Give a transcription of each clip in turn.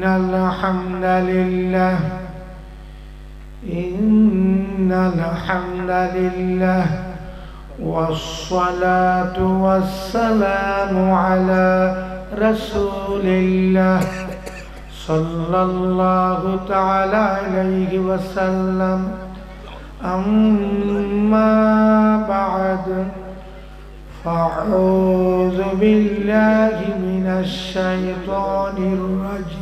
إن الحمد لله. إن الحمد لله. والصلاة والسلام على رسول الله صلى الله تعالى عليه وسلم. أما بعد فأعوذ بالله من الشيطان الرجيم.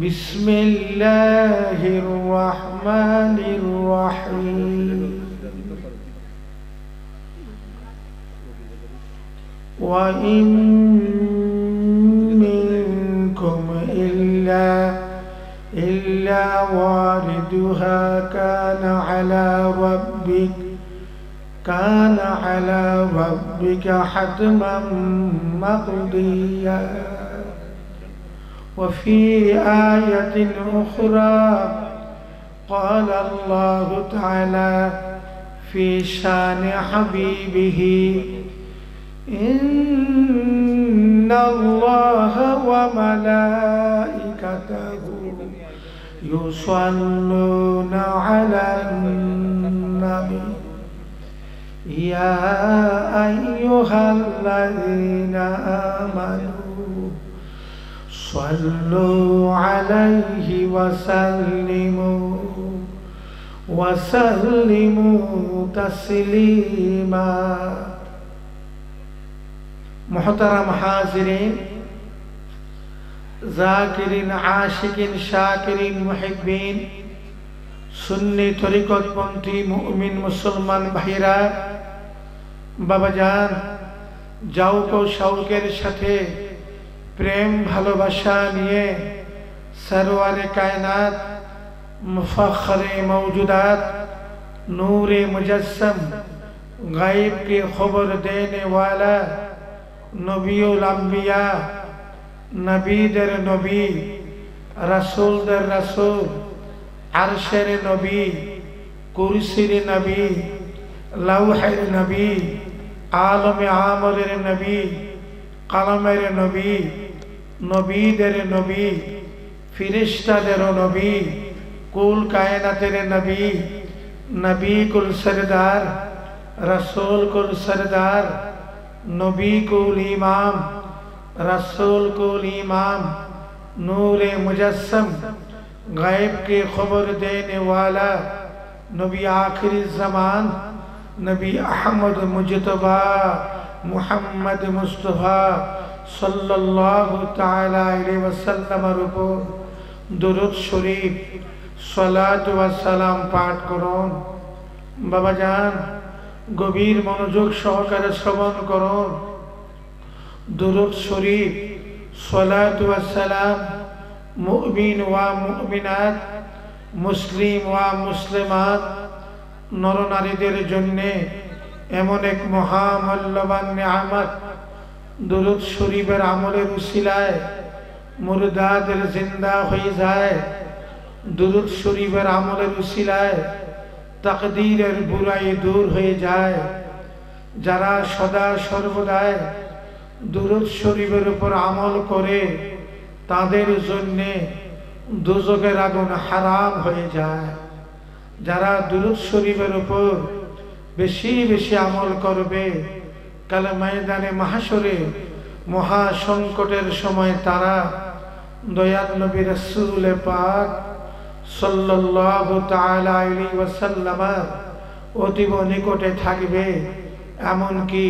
بسم الله الرحمن الرحيم وإن منكم إلا إلا واردها كان على ربك كان على ربك حتما مقضيا وفي آية أخرى قال الله تعالى في شان حبيبه إن الله وملائكته يصلون على النبي. يا أيها الذين آمنوا صلوا عليه وسلموا وسلموا تسليما محترم حاضرين জাকিরিন আশিকিন শাকিরিন মুহিব্বিন সুন্নি তরিকতপন্থী মুমিন মুসলমান ভাইরা বাবাজান যাওকো শৌকের সাথে প্রেম, ভালোবাসা নিয়ে সরওয়ারে কায়নাত, মুফাখরে মৌজুদাত নূর মুজসম গাইব کی خبر دینے والا نبی الانبیاء نبی در نبی رسول در رسول عرشر نبی কুরসির নবী লৌহের নবী, আলমে আমলের নবী, কলমের নবী نبی دیر نبی فرشتہ دیر نبی کل کائنہ تیر نبی نبی کل سردار رسول کل سردار نبی کل امام رسول کل امام نور مجسم غیب کے خبر دینے والا نبی آخری زمان نبی احمد مجتبہ محمد مصطفیٰ সাল্লাল্লাহু তাআলা আলাইহি ওয়াসাল্লামের উপর দরুদ শরীফ, সালাত ওয়া সালাম পাঠ করুন। বাবা জান, গভীর মনোযোগ সহকারে শ্রবণ করুন। দরুদ শরীফ, সালাত ওয়া সালাম মুমিন ওয়া মুমিনাত, মুসলিম ওয়া মুসলিমাত, নরনারীদের জন্যে এমন এক মহামূল্যবান নিয়ামত দুরুদ শরীফের আমলের উসিলায় মুরদাদের জিন্দা হয়ে যায়। দুরুদ শরীফের আমলের উসিলায় তাকদীরের বুরাই দূর হয়ে যায়। যারা সদা সর্বদায় দুরুদ শরীফের উপর আমল করে, তাদের জন্যে দুজকের আগুন হারাম হয়ে যায়। যারা দুরুদ শরীফের উপর বেশি বেশি আমল করবে কালে ময়দানে মাহাসরে মহা সংকটের সময় তারা দয়াল নবী রসুল পাক সাল্লাল্লাহু তাআলা আলাইহি ওয়াসাল্লামের অতীব নিকটে থাকবে, এমনকি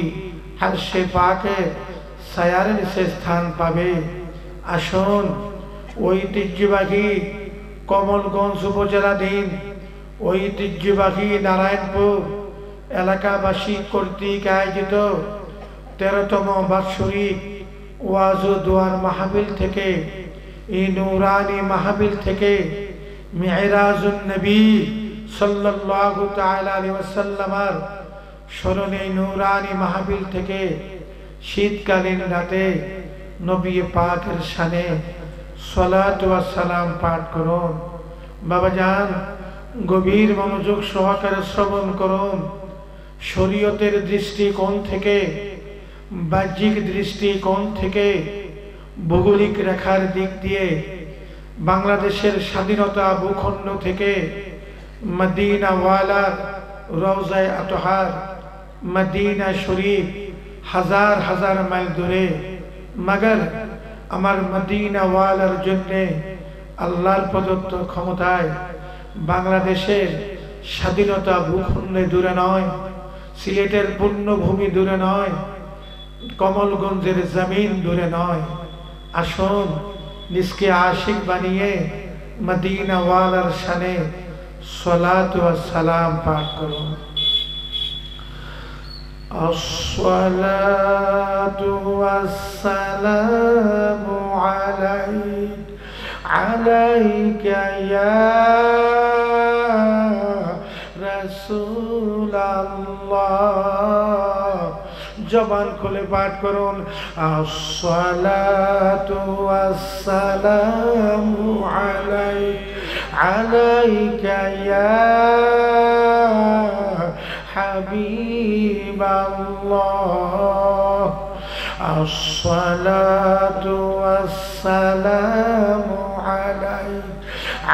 হারশে পাকে সায়ার নিচে স্থান পাবে। আসুন, ঐতিহ্যবাহী কমলগঞ্জ উপজেলাধীন ঐতিহ্যবাহী নারায়ণপুর এলাকাবাসী কর্তৃক আয়োজিত তেরোতম বাৎসরিক ওয়াজ দোয়ার মাহাবিল থেকে, এই নৌরানি মাহাবিল থেকে মেহরাজুন নবী স্মরণে নৌরানি মাহাবিল থেকে শীতকালীন রাতে নবী পাকের সানে সালাম পাঠ করুন। বাবা যান গভীর মনোযোগ সহকারে শ্রবণ করুন। শরীয়তের দৃষ্টিকোণ থেকে, বাহ্যিক দৃষ্টিকোণ থেকে, ভৌগোলিক রেখার দিক দিয়ে, বাংলাদেশের স্বাধীনতা ভূখণ্ড থেকে, মদিনাওয়ালার রওজায় আতহার মদিনা শরীফ হাজার হাজার মাইল দূরে। মাগার আমার মদিনাওয়ালার জন্যে আল্লাহর প্রদত্ত ক্ষমতায় বাংলাদেশের স্বাধীনতা ভূখণ্ডে দূরে নয়। সিলেটের পূর্ণভূমি দূরে নয় কমলগঞ্জের জমিন দূরে নয় আসুন নিজকে আশিক বানিয়ে মদিনাওয়ালার শানে সলাত সালাম পাঠ করুন الصلاة والسلام عليك عليك يا জবান খুলে পাঠ করুন। আসসালাতু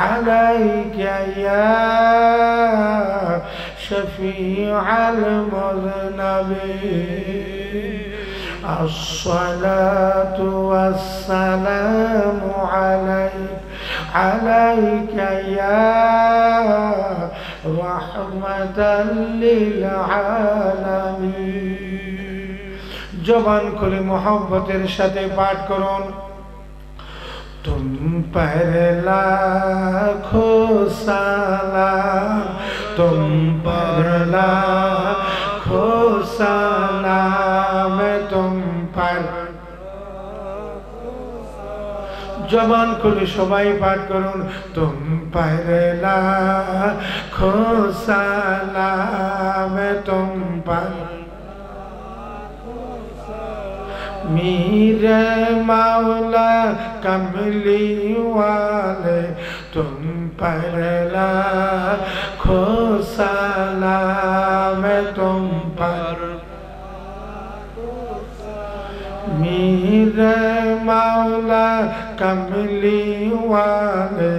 আলাইকা ইয়া شفيع المذنب الصلاة والسلام عليك عليك يا رحمة للعالمين جبان كل محبة رشد بعد كرون تم پہلے পহলা খোসালা तुम पर लाखों सलाम तुम पर জবান খুলে সবাই পাঠ করুন তুম पर میرے مولا کملی والے تم پر لاکھو سلام تم پر میرے مولا کملی والے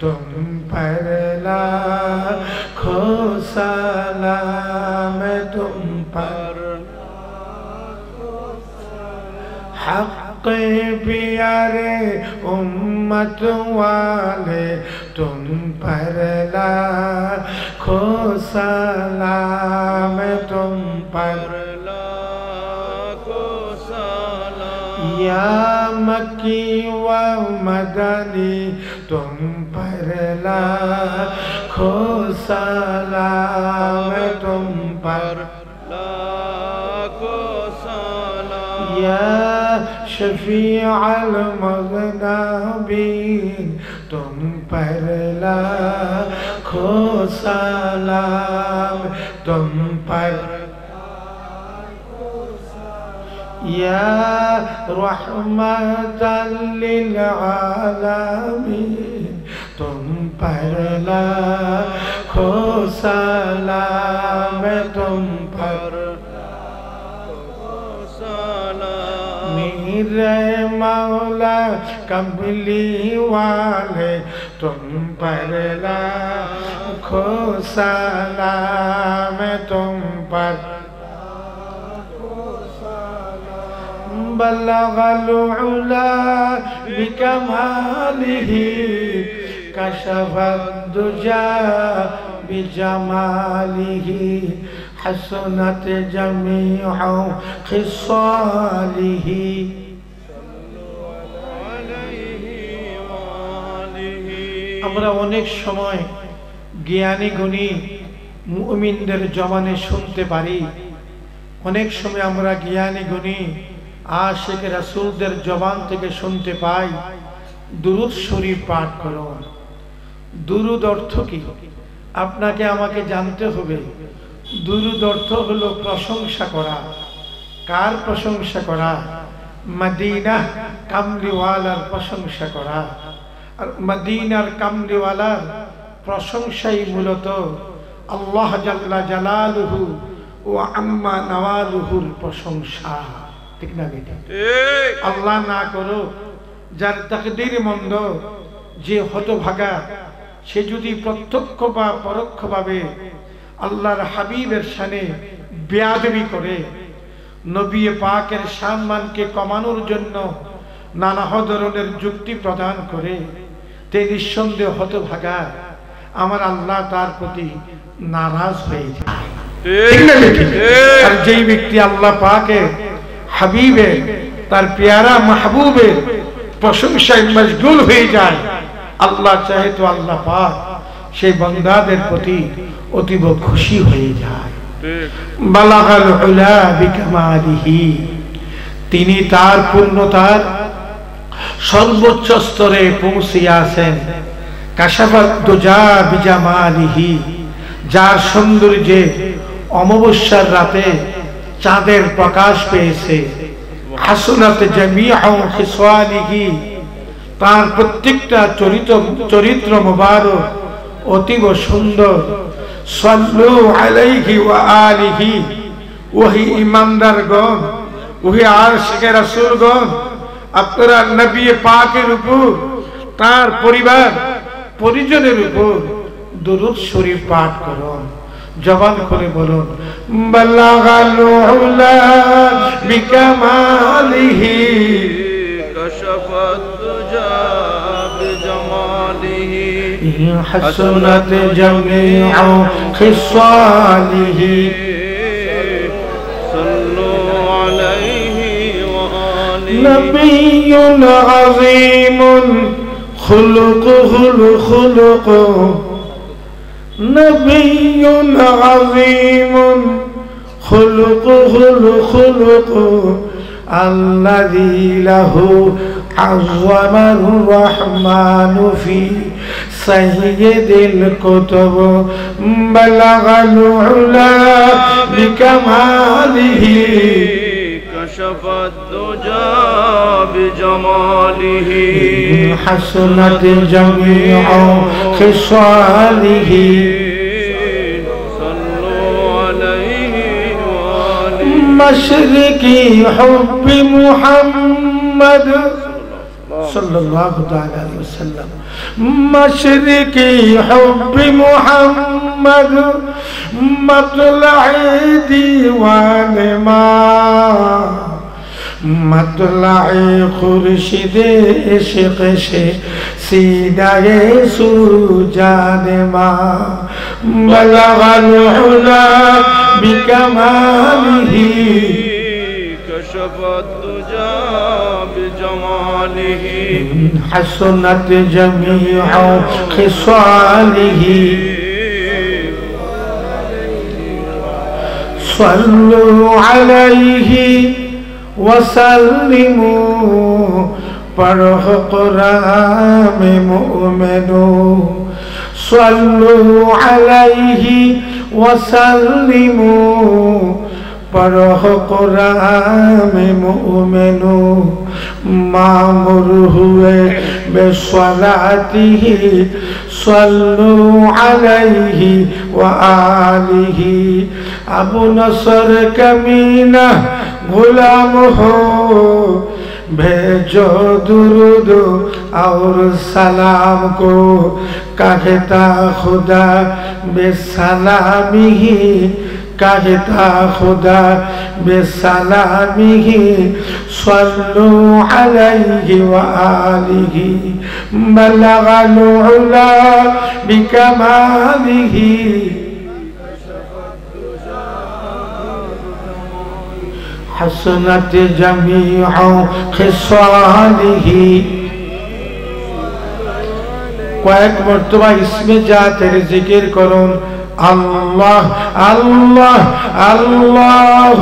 تم پر لاکھو سلام تم پر حق پیارے امت والے تم پر لاکھوں سلام تم پر لاکھوں سلام۔ یا مکی و مدنی تم پر لاکھوں سلام تم پر لاکھوں سلام۔ یا شفيع المغنبی تم پر لاکھو سلام تم پر يا رحمة للعالمين تم پر لاکھو سلام تم پر امیر مولا کملی والے، تم پر لاکھو سلام، تم پر بلغ العلا بکماله کشف الدجا بجماله. حسنت جميع خصاله আমরা অনেক সময় জ্ঞানী গুণী মুমিনদের জবানে শুনতে পারি অনেক সময় আমরা জ্ঞানী গুণী আশেখ রাসুলদের জবান থেকে শুনতে পাই দুরুদ শরীফ পাঠ করুন দুরুদ অর্থ কি আপনাকে আমাকে জানতে হবে দুরুদ অর্থ হলো প্রশংসা করা। কার প্রশংসা করা? মদিনা কামলিওয়ালার প্রশংসা করা। আর মদিনার কামলিওয়ালার প্রশংসাই মূলত আল্লাহ জাল্লা জালালুহু ও আম্মা নওয়ালুহুর প্রশংসা। ঠিক না বেটা? আল্লাহ না করো যার তাকদির মন্দ যে হতভাগা সে যদি প্রত্যক্ষ বা পরোক্ষভাবে আল্লাহর হাবিবের সানে বেয়াদবি করে নবী পাকের সম্মানকে কমানোর জন্য নানা ধরনের যুক্তি প্রদান করে তে নিঃসন্দেহ হতভাগা আমার আল্লাহ তার প্রতি নারাজ হয়ে যায়। আর যেই ব্যক্তি আল্লাহ পাকে হাবিবে তার পেয়ারা মাহবুবের প্রশংসায় মশগুল হয়ে যায় আল্লাহ চাহে তো আল্লাহ পাক সেই বন্দাদের প্রতি অতীব খুশি হয়ে যায়। বালাগাল উলা বিকামালিহি। তিনি তার পূর্ণতার সর্বোচ্চ স্তরে পৌঁছিয়াছেন। যার সৌন্দর্যে অমাবস্যার রাতে চাঁদের প্রকাশ পেয়েছে। হাসুনাত তার প্রত্যেকটা চরিত্র চরিত্র মুবারক অতীব সুন্দর সাল্লু আলাইহি ওয়া আলিহি, ওহি ইমানদারগণ, ওহি আশিকে রাসূলগণ, আপনারা নবী পাকের উপর, তার পরিবার, পরিজনের উপর দরুদ শরীফ পাঠ করুন। জবান করে বলুন, বাল্লাগাল বিকামালিহি حسنت جميع خصاله. صلوا عليه وآله. نبي عظيم خلقه الخلق. نبي عظيم خلقه الخلق. الذي له عظم الرحمن في سيد الكتب. بلغ العلا بكماله. كشف الدجى بجماله. حسنت جميع خصاله. صلوا عليه وآله. مشرقي حب محمد. صلی اللہ علیہ وسلم. مشرقی حب محمد، مطلع دیوان ماں مطلع خورشید عشق سے سینہ سو جان ماں بلغ العلا بکمالی کشفت جان بجماله حسنت جميع خصاله. صلوا عليه وسلموا پڑھ قرآن مؤمنو صلوا عليه وسلموا पढ़ो कुरान में मुमिनो मामुर हुए बेसलातिही सल्लु अलैहि व आलिही अबू नसर कमीना गुलाम हो भेजो दुरुद और सलाम को कहता खुदा बेसलामी ही कहता खुदा बेसलामी ही सल्लु अलैहि व आलिहि बलगल उला बिकमालिहि حسنت جميع خصاله কয়েক মর্তবা ইসমে জাতের জিকির করুন আল্লাহ আল্লাহ আল্লাহ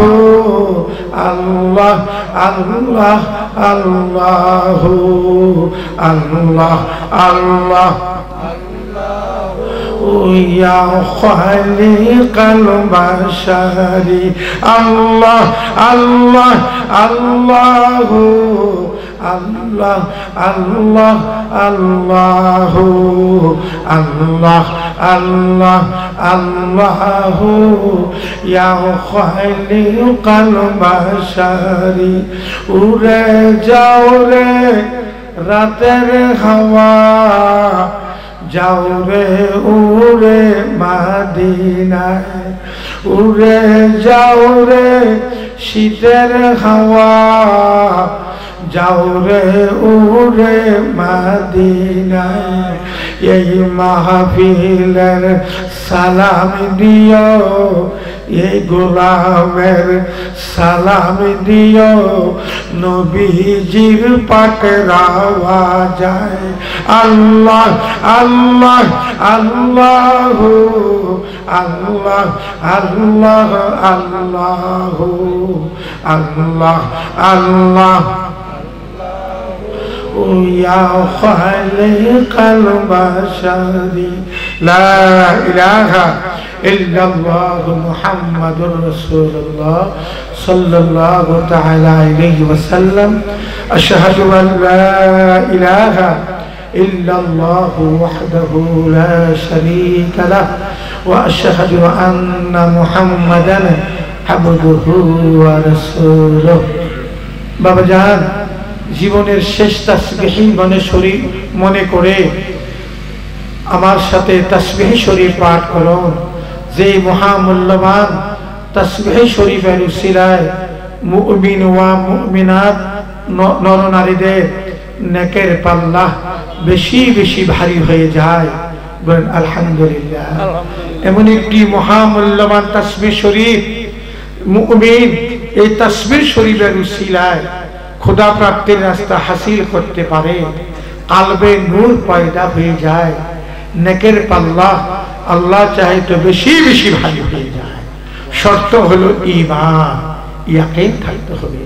আল্লাহ আল্লাহ আল্লাহ আল্লাহ আল্লাহ يا خالق البشر الله الله الله الله الله الله الله الله الله يا خالق البشر উড়ে যাও রে রাতের হাওয়া যাও রে উরে মাদিনায় উরে যাও রে শীতের হাওয়া যাও রে উরে মাদিনায়। এই মাহফিলের সালাম দিও এই গোলামের সালাম দিও। নবীজির পাক রাওয়া যায় আল্লাহ আল্লাহ আল্লাহ আল্লাহ আল্লাহ আল্লাহ আল্লাহ আল্লাহ। يا خالق البشر. لا إله إلا الله محمد رسول الله صلى الله تعالى عليه وسلم. أشهد أن لا إله إلا الله وحده لا شريك له وأشهد أن محمدا عبده ورسوله. بابا جان জীবনের শেষ তাসবিহি মনে শরীর মনে করে আমার সাথে তাসবিহি শরীফ পাঠ করুন যে মহামূল্যবান তাসবিহি শরীফের উসিলায় মুমিন ওয়া মুমিনাত নরনারীদের নেকের পাল্লা বেশি বেশি ভারী হয়ে যায়। বলেন আলহামদুলিল্লাহ। এমন একটি মহামূল্যবান তাসবিহ শরীফ মুমিন এই তাসবির শরীফের উসিলায় খোদা প্রাপ্তির রাস্তা হাসিল করতে পারে কালবে নূর পয়দা হয়ে যায় নেকের পাল্লা আল্লাহ চাহে তো বেশি বেশি ভালো হয়ে যায় শর্ত হলো ইমান ইয়াকিন থাকতে হবে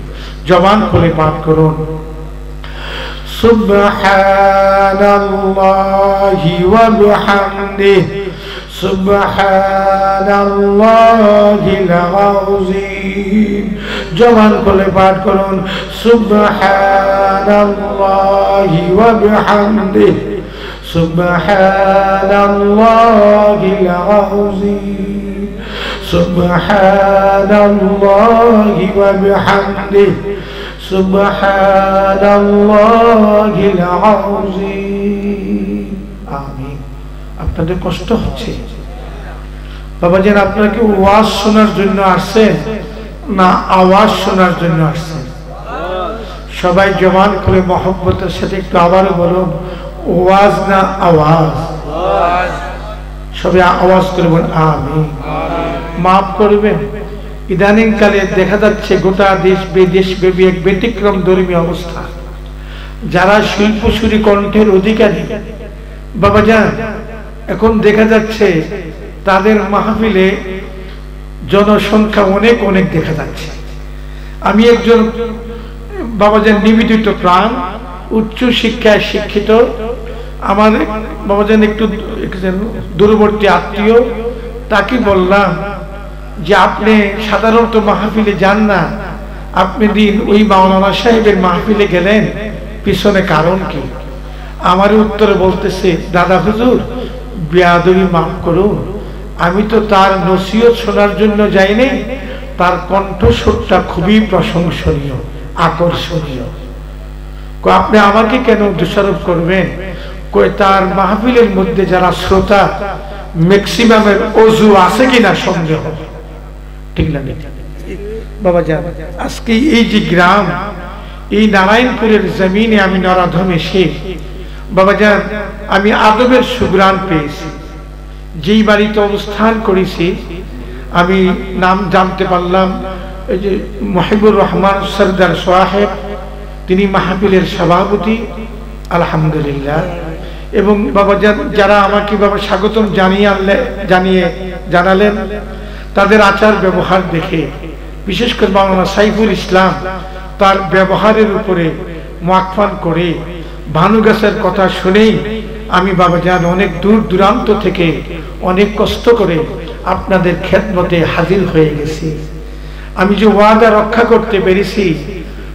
জবান খুলে পাঠ করুন سبحان الله وبحمده سبحان على الله العظيم জবান খুলে পাঠ করুন সুবহানাল্লাহি ওয়া বিহামদিহি সুবহানাল্লাহিল আযীম সুবহানাল্লাহি ওয়া বিহামদিহি সুবহানাল্লাহিল আযীম আমিন। আপনাদের কষ্ট হচ্ছে? বাবাজান আপনারা কি ওয়াজ শোনার জন্য আসছেন না আওয়াজ শোনার জন্য আসছেন সবাই জমান করে মহব্বতের সাথে একটু আবারও বলুন, ওয়াজ না আওয়াজ? সবাই আওয়াজ করে বলুন আমি মাফ করবেন। ইদানিং কালে দেখা যাচ্ছে গোটা দেশ বিদেশ ব্যাপী এক ব্যতিক্রম ধর্মী অবস্থা। যারা শিল্পসুরি কণ্ঠের অধিকারী, বাবা যান এখন দেখা যাচ্ছে তাদের মাহফিলে জনসংখ্যা অনেক অনেক দেখা যাচ্ছে। আমি একজন বাবাজান নিবেদিত প্রাণ, উচ্চ শিক্ষায় শিক্ষিত, আমার বাবাজান একটু দূরবর্তী আত্মীয়, তাকে বললাম যে আপনি সাধারণত মাহফিলে যান না, আপনি দিন ওই মাওলানা সাহেবের মাহফিলে গেলেন, পিছনে কারণ কি? আমার উত্তরে বলতেছে, দাদা হুজুর, বেয়াদবি মাফ করুন। আমি তো তার নসিহত শোনার জন্য যাইনি তার কণ্ঠস্বরটা খুবই প্রশংসনীয়, আকর্ষণীয়। আপনি আমাকে কেন দোষারোপ করবেন? কই তার মাহফিলের মধ্যে যারা শ্রোতা ম্যাক্সিমামের অজু আছে কিনা সন্দেহ। ঠিক না বাবা যান, আজকে এই যে গ্রাম, এই নারায়ণপুরের জমিনে আমি নরাধম এসে বাবা যান, আমি আদবের সুগ্রাম পেয়েছি। যেই বাড়িতে অবস্থান করেছি, আমি নাম জানতে পারলাম, এই যে মহিবুর রহমান সর্দার সোহাব তিনি মাহফিলের সভাপতি, আলহামদুলিল্লাহ। এবং বাবা যারা আমাকে বাবা স্বাগতম জানিয়ে আনলে, জানিয়ে জানালেন, তাদের আচার ব্যবহার দেখে, বিশেষ করে বাংলা সাইফুল ইসলাম তার ব্যবহারের উপরে মাকফান করে ভানু গাছের কথা শুনেই আমি বাবা যান অনেক দূর দূরান্ত থেকে অনেক কষ্ট করে আপনাদের খেদমতে হাজির হয়ে গেছি। আমি যে ওয়াদা রক্ষা করতে পেরেছি,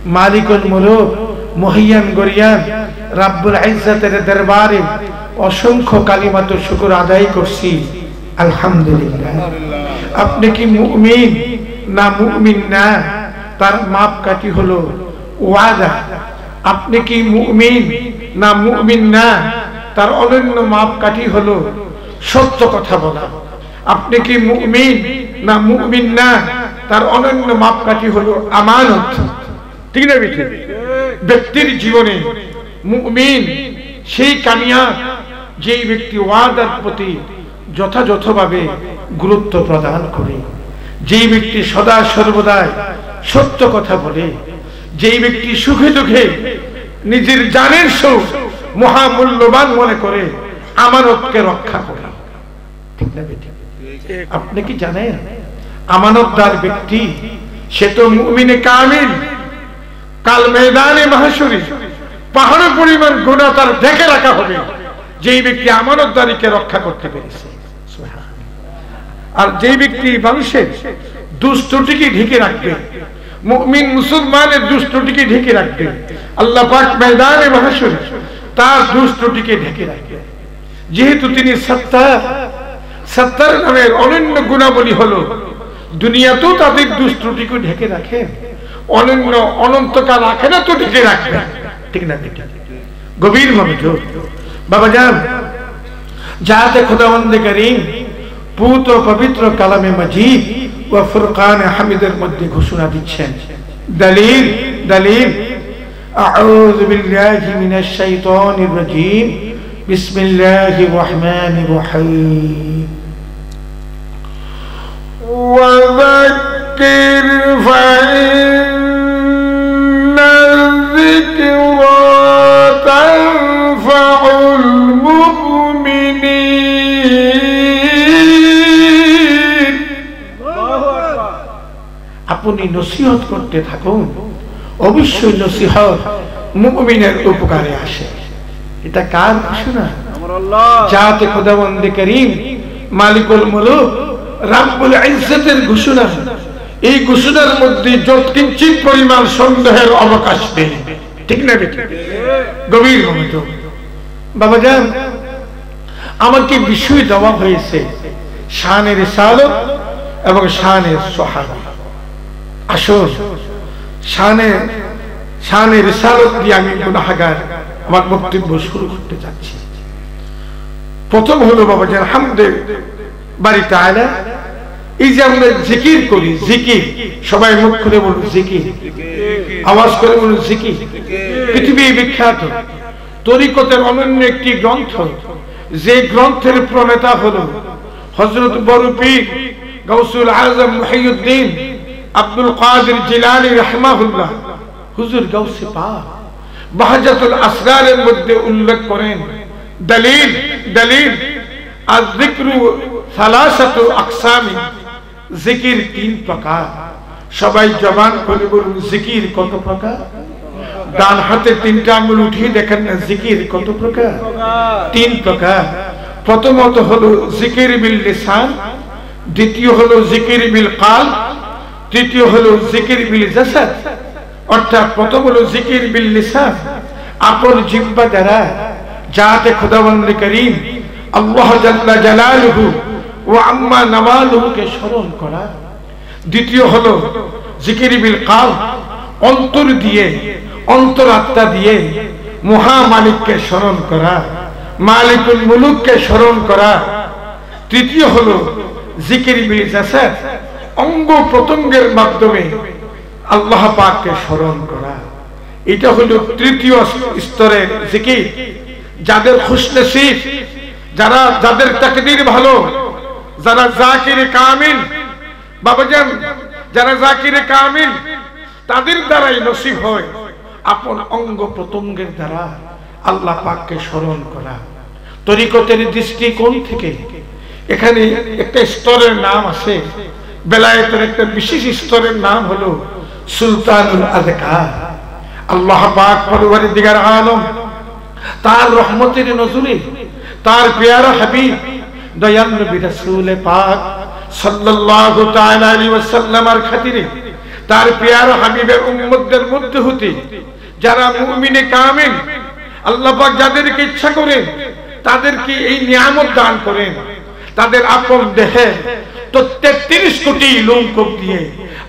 মালিকুল মুলুক, মহিয়ান গরিয়ান, রাব্বুল ইজ্জাতের দরবারে অসংখ্য কালিমাত শুকর আদায় করছি, আলহামদুলিল্লাহ। আপনি কি মুমিন না মুমিন না? তার মাপ কাটি হলো ওয়াদা। আপনি কি মুমিন না মুমিন না? তার অনন্য মাপকাঠি হলো সত্য কথা বলা। আপনি কি মুমিন না মুমিন না? তার অনন্য মাপকাঠি হলো আমানত। ঠিক না বেঠিক ব্যক্তির জীবনে মুমিন সেই কামিয়াব যেই ব্যক্তি ওয়াদার প্রতি যথাযথভাবে গুরুত্ব প্রদান করে। যেই ব্যক্তি সদা সর্বদাই সত্য কথা বলে। যেই ব্যক্তি সুখে দুঃখে নিজের জানের সুখ মহামূল্যবান মনে করে আমানতকে রক্ষা করে। ঠিক না বেঠিক? আপনি কি জানেন? আমানতদার ব্যক্তি, সে তো মুমিনে কামিল। কাল ময়দানে মাহাসুরি পাহাড় পরিমাণ গুণা তার দেখে রাখা হবে। যেই ব্যক্তি আমানতদারিকে রক্ষা করতে পেরেছে। আর যেই ব্যক্তি মানুষের দুষ্টটিকে ঢেকে রাখবে, মুমিন মুসলমানের দুষ্টটিকে ঢেকে রাখবে, আল্লাহ পাক ময়দানে মাহাসুরি তার দুষ্টটিকে ঢেকে রাখবে যেহেতু তিনি সত্তার সত্তার নামের অনন্য গুণাবলী হলো, দুনিয়াতেও তাদের দুষ্টটিকে ঢেকে রাখেন অনন্য অনন্তকাল আখেরা তো ঢেকে রাখবে ঠিক না, ঠিক গভীর ভাবে বাবা যান। যাতে খোদাবন্দে করিম পুত ও পবিত্র কালামে মজিদ ও ফুরকান হামিদের মধ্যে ঘোষণা দিচ্ছেন। দলিল দলিল। أعوذ بالله من الشيطان الرجيم بسم الله الرحمن الرحيم وذكر فإن الذكرى تنفع المؤمنين আপনি নসিহত করতে থাকুন অবশ্যই নসিহত মুমিনের উপকারে আসে। এটা কার ঘোষণা? যাতে খোদাবন্দে করিম মালিকুল মুলুক রাব্বুল ইজ্জতের ঘোষণা। এই ঘোষণার মধ্যে যত কিঞ্চিত পরিমাণ সন্দেহের অবকাশ নেই। ঠিক না বেটি গভীর মনোযোগ। বাবা যান আমাকে বিষয় দেওয়া হয়েছে শানের সালত এবং শানের সোহাবা আসুন শানে দিয়ে আমি আমার বক্তব্য শুরু করতে যাচ্ছি। প্রথম হলো, বাবা হামদে বাড়িতে এই যে আমরা জিকির করি, জিকির, সবাই মুখ করে বলুন, জিকির। আওয়াজ করে বলুন, জিকির। পৃথিবী বিখ্যাত। তরিকতের অনন্য একটি গ্রন্থ। যে গ্রন্থের প্রণেতা হলো হজরত বরুপীর গৌসুল আজম মহিউদ্দিন। আব্দুল কাদের জিলানি রহমাহুল্লাহ। হুজুর গাউসে পাক। বাহাজাতুল আসরারের মধ্যে উল্লেখ করেন, দলিল দলিল আর যিকরু সালাসাতু আকসামি, জিকির তিন প্রকার। সবাই জবান করে বলুন, জিকির কত প্রকার? ডান হাতে তিনটা আঙুল উঠিয়ে দেখেন না, জিকির কত প্রকার? তিন প্রকার। প্রথমত হলো জিকির বিল লিসান, দ্বিতীয় হলো জিকির বিল কাল তৃতীয় হলো জিকির বিল জাসাদ। অর্থাৎ প্রথম হলো জিকির বিল লিসান আপন জিব্বা দ্বারা যাতে খোদাবন্দ করিম আল্লাহ জাল্লা জালালুহু ও আম্মা নামালুহুকে স্মরণ করা। দ্বিতীয় হলো জিকির বিল কাল অন্তর দিয়ে, অন্তরাত্মা দিয়ে মহা মালিককে স্মরণ করা, মালিকুল মুলুককে স্মরণ করা। তৃতীয় হলো জিকির বিল জাসাদ। অঙ্গ প্রত্যঙ্গের মাধ্যমে আল্লাহ পাককে স্মরণ করা। এটা হলো তৃতীয় স্তরের জিকির। যাদের খুশনসিব, যারা, যাদের তাকদির ভালো, যারা জাকির কামিল বাবাজান যারা জাকিরে কামিল, তাদের দ্বারাই নসিব হয় আপন অঙ্গ প্রত্যঙ্গের দ্বারা আল্লাহ পাককে স্মরণ করা। তরিকতের দৃষ্টিকোণ থেকে এখানে একটা স্তরের নাম আছে বেলায়েতের একটা বিশেষ স্তরের নাম হলো সুলতানুল আজকার আল্লাহ পাক পরিবারের দিগার আলম, তার রহমতের নজরে, তার পেয়ারা হাবিব, দয়াল নবী রাসূল পাক সাল্লাল্লাহু তাআলা আলাইহি ওয়াসাল্লামের খাতিরে, তার পেয়ারা হাবিবের উম্মতদের মধ্যে হতে, যারা মুমিনে কামিল, আল্লাহ পাক যাদেরকে ইচ্ছা করেন তাদেরকে এই নিয়ামত দান করেন। তাদের আপন দেহে তো 33 কোটি লোক দিয়ে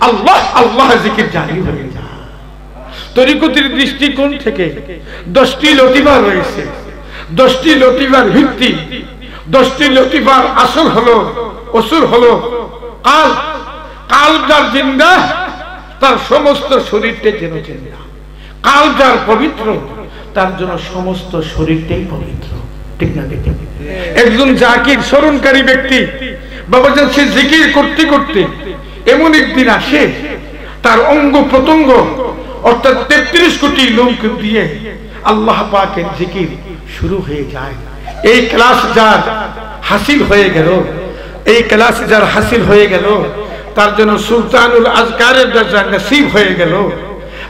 আল্লাহ আল্লাহ জিকির জারি হয়ে তরিকতির দৃষ্টিকোণ থেকে দশটি লতিফা রয়েছে। দশটি লতিফার ভিত্তি, দশটি লতিফার আসল হলো, অসুর হলো কাল। কাল যার জিন্দা, তার সমস্ত শরীরটা যেন জিন্দা। কাল যার পবিত্র, তার জন্য সমস্ত শরীরটাই পবিত্র। ঠিক না? একজন জাকির স্মরণকারী ব্যক্তি বাবাজান সে জিকির করতে করতে এমন একদিন আসে, তার অঙ্গ প্রত্যঙ্গ, অর্থাৎ তেত্রিশ কোটি লোক দিয়ে আল্লাহ পাকের জিকির শুরু হয়ে যায়। এই ক্লাস যার হাসিল হয়ে গেল, এই ক্লাস যার হাসিল হয়ে গেল, তার জন্য সুলতানুল আজকারের দরজা নসিব হয়ে গেল।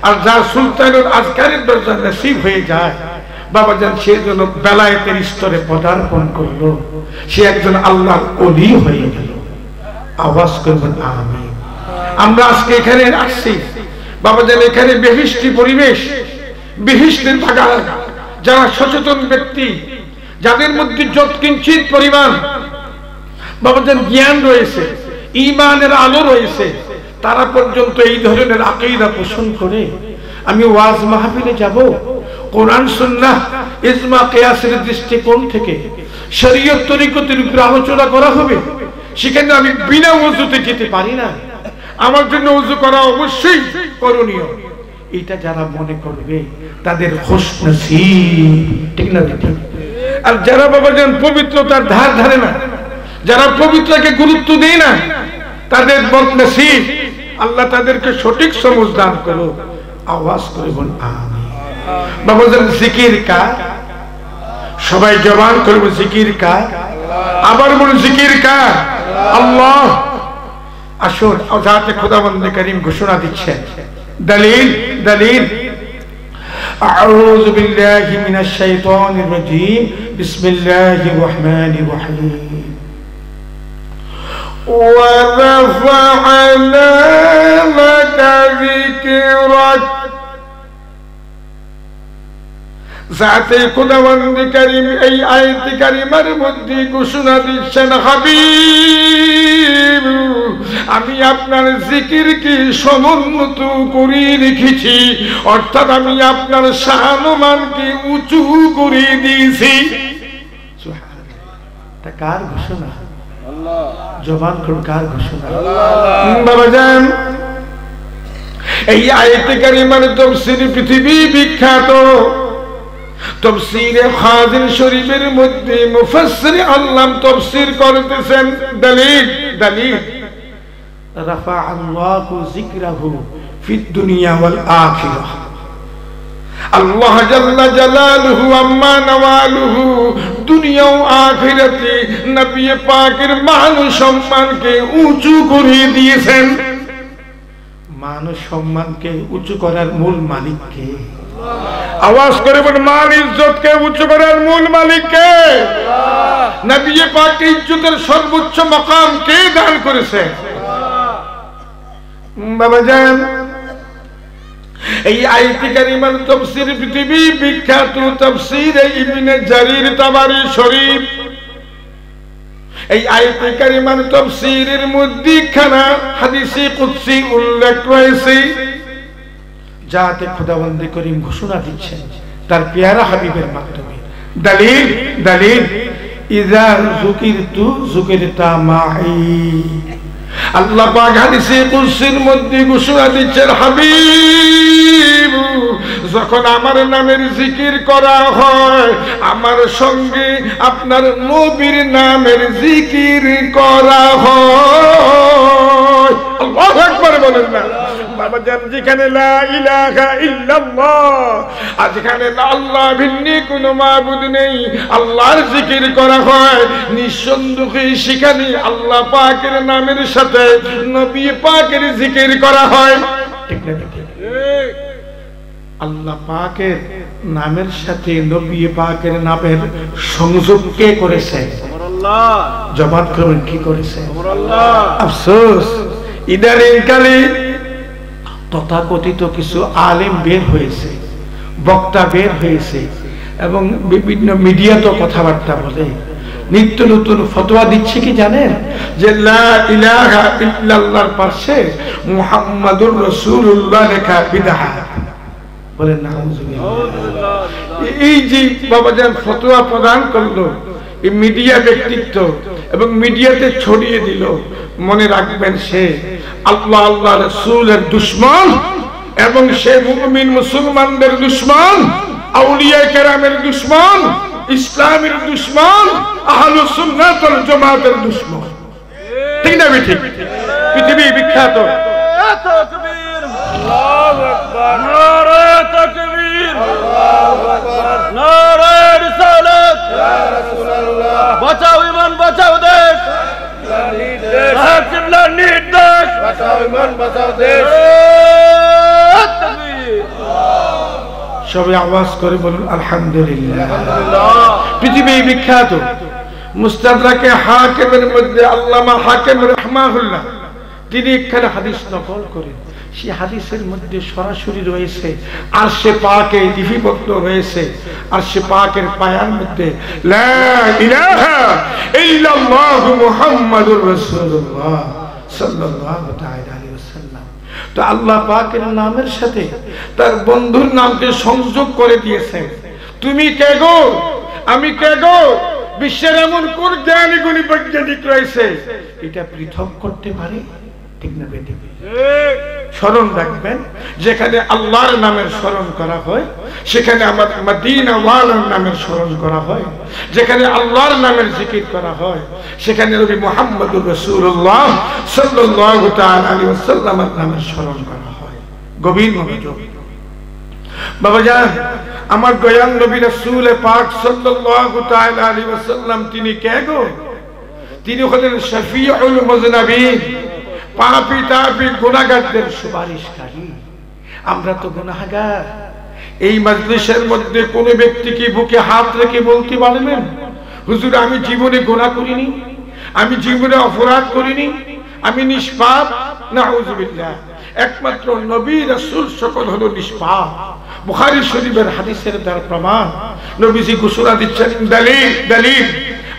আর যার সুলতানুল আজকারের দরজা নসিব হয়ে যায় বাবা যান, সে জন্য বেলায়েতের স্তরে পদার্পণ করল। সে একজন আল্লাহর অলি হয়ে গেল। আওয়াজ করবেন আমি আমরা আজকে এখানে আসছি। বাবা যান, এখানে বেহিষ্টি পরিবেশ, বিহিষ্টের থাকা যারা সচেতন ব্যক্তি, যাদের মধ্যে যত কিঞ্চিত পরিমাণ বাবাজান জ্ঞান রয়েছে, ইমানের আলো রয়েছে, তারা পর্যন্ত এই ধরনের আকেইদা পোষণ করে আমি ওয়াজ মাহফিলে যাব। কোরআন, সুন্নাহ, ইজমা, কেয়াসের দৃষ্টিকোণ থেকে শরীয়ত তরিকতের উপরে আলোচনা করা হবে। সেখানে আমি বিনা ওজুতে যেতে পারি না। আমার জন্য উজু করা অবশ্যই করণীয়। এটা যারা মনে করবে, তাদের ঠিক না আর যারা বাবা যান পবিত্রতার ধার ধারে না, যারা পবিত্রকে গুরুত্ব দেয় না, তাদের বদনসিব। আল্লাহ তাদেরকে সঠিক সমজ দান করো আওয়াজ করে বল আমি বাবা যান জিকির কা সবাই জবান করবো জিকির কা আবার বলুন জিকির কা আল্লাহ আসুন যাতে খোদাবন্দে করিম ঘোষণা দিচ্ছেন দলিল দলিল أعوذ بالله من الشيطان الرجيم بسم الله الرحمن الرحيم ورفعنا لك ذكرك যাতে খোদাবন্দি করিম এই আয়তি কারিমার মধ্যে ঘোষণা দিচ্ছেন হাবিব আমি আপনার জিকির কি সমুন্নত করে রেখেছি? অর্থাৎ আমি আপনার শাহনমানকে উঁচু করে দিয়েছি? কার ঘোষণা? জবান করুন কার ঘোষণা? বাবা যান এই আয়তে কারিমার তফসির পৃথিবী বিখ্যাত। তফসিরে খাদির শরীফের মধ্যে মুফাসসির আল্লাহ তফসির করতেছেন। দলিল দলিল। রাফা আল্লাহু যিকরাহু ফিদ দুনিয়া ওয়াল আল্লাহ জাল্লা জালালুহু আম্মা নওয়ালুহু। দুনিয়া ও আখিরাতে নবী পাকের মান সম্মানকে উঁচু করে দিয়েছেন। মান সম্মানকে উঁচু করার মূল মালিক কে আওয়াজ করে মূল মালিক কে পাক ইজ্জতের সর্বোচ্চ মাকাম কে দান করেছে? বাবা এই কারিমার তাফসীর পৃথিবী, বিখ্যাত তাফসীর জারির শরীফ। এই কারিমার তাফসীরের মধ্যে খানা হাদিসে কুদসি উল্লেখ রয়েছে। যাতে খোদাবন্দি করিম ঘোষণা দিচ্ছেন, তার পেয়ারা হাবিবের মাধ্যমে। দলিল দলিল যুকিরতা মাই। আল্লাহ পাক হাদিসে কুদসির মধ্যে ঘোষণা দিচ্ছেন, হাবিব, যখন আমার নামের জিকির করা হয়, আমার সঙ্গে আপনার নবীর নামের জিকির করা হয়। বলেন না। বাবা জান যেখানে লা ইলাহা ইল্লাল্লাহ আর যেখানে আল্লাহ ভিন্নি কোনো মাবুদ নেই আল্লাহর জিকির করা হয়। নিঃসন্দেহে সেখানে আল্লাহ পাকের নামের সাথে নবী পাকের জিকির করা হয়। ঠিক না ঠিক আল্লাহ পাকের নামের সাথে নবী পাকের নামের সংযোগ কে করেছে? জবাব করবেন কি করেছে? আফসোস। ইদানিং কালে তথাকথিত কিছু আলেম বের হয়েছে, বক্তা বের হয়েছে এবং বিভিন্ন মিডিয়াতে কথাবার্তা বলে। নিত্য নতুন ফতোয়া দিচ্ছে কি জানেন? যে ইল্লাল্লাহর পাশে মুহাম্মাদুর রাসূলুল্লাহ লেখা বিদআত বলেন না এই যে বাবাজান ফতোয়া প্রদান করল, এই মিডিয়া ব্যক্তিত্ব এবং মিডিয়াতে ছড়িয়ে দিল মনে রাখবেন সে আল্লাহ আল্লাহ রসুলের দুশ্মন এবং সে মুমিন মুসলমানদের দুশ্মন, আউলিয়া কেরামের দুশ্মন, ইসলামের দুশ্মন, আহলু জমাতের দুশ্মন। ঠিক না বিঠিক? পৃথিবী বিখ্যাত। আল্লাহু আকবার। নারে তাকবীর। ইমান বাঁচাও দেশ সবাই আওয়াজ করে বলুন আলহামদুলিল্লাহ। পৃথিবী বিখ্যাত। মুস্তাদরাকে হাকিমের মধ্যে আল্লামা হাকিম রহমাহুল্লাহ তিনি এখানে হাদিস নকল করেন। সেই হাদিসের মধ্যে সরাসরি রয়েছে আর সে পাকে লিপিবদ্ধ রয়েছে আর সে পাকের পায়ার মধ্যে লা ইলাহা ইল্লাল্লাহু মুহাম্মাদুর রাসূলুল্লাহ সাল্লাল্লাহু তাআলা। তো আল্লাহ পাকের নামের সাথে তার বন্ধুর নামকে সংযোগ করে দিয়েছেন। তুমি কে গো? আমি কে গো? বিশ্বের এমন কোন জ্ঞানী গুণী বৈজ্ঞানিক রয়েছে? এটা পৃথক করতে পারে? ঠিক না বেটি স্মরণ রাখবেন যেখানে আল্লাহর নামের স্মরণ করা হয় সেখানে আমার মদিনা নামের স্মরণ করা হয় যেখানে আল্লাহর নামের জিকির করা হয় সেখানে নবী মুহাম্মদুর সাল্লাল্লাহু তাআলা আলাইহি নামের স্মরণ করা হয়। গভীর মনোযোগ। বাবা জান আমার দয়াল নবী রাসূল পাক সাল্লাল্লাহু তাআলা আলাইহি ওয়াসাল্লাম তিনি কে গো? তিনি হলেন শফিউল মুজনাবিন। পাপি তাপি গুনাহগারদের সুপারিশকারী। আমরা তো গুনাহগার। এই মজলিসের মধ্যে কোন ব্যক্তি কি বুকে হাত রেখে বলতে পারবেন? হুজুর, আমি জীবনে গোনা করিনি। আমি জীবনে অপরাধ করিনি। আমি নিষ্পাপ। না হুজুবিল্লাহ একমাত্র নবী রাসূল সকল হলো নিষ্পাপ। বুখারী শরীফের হাদিসের দ্বারা প্রমাণ। নবীজি ঘোষণা দিচ্ছেন, দলিল দলিল।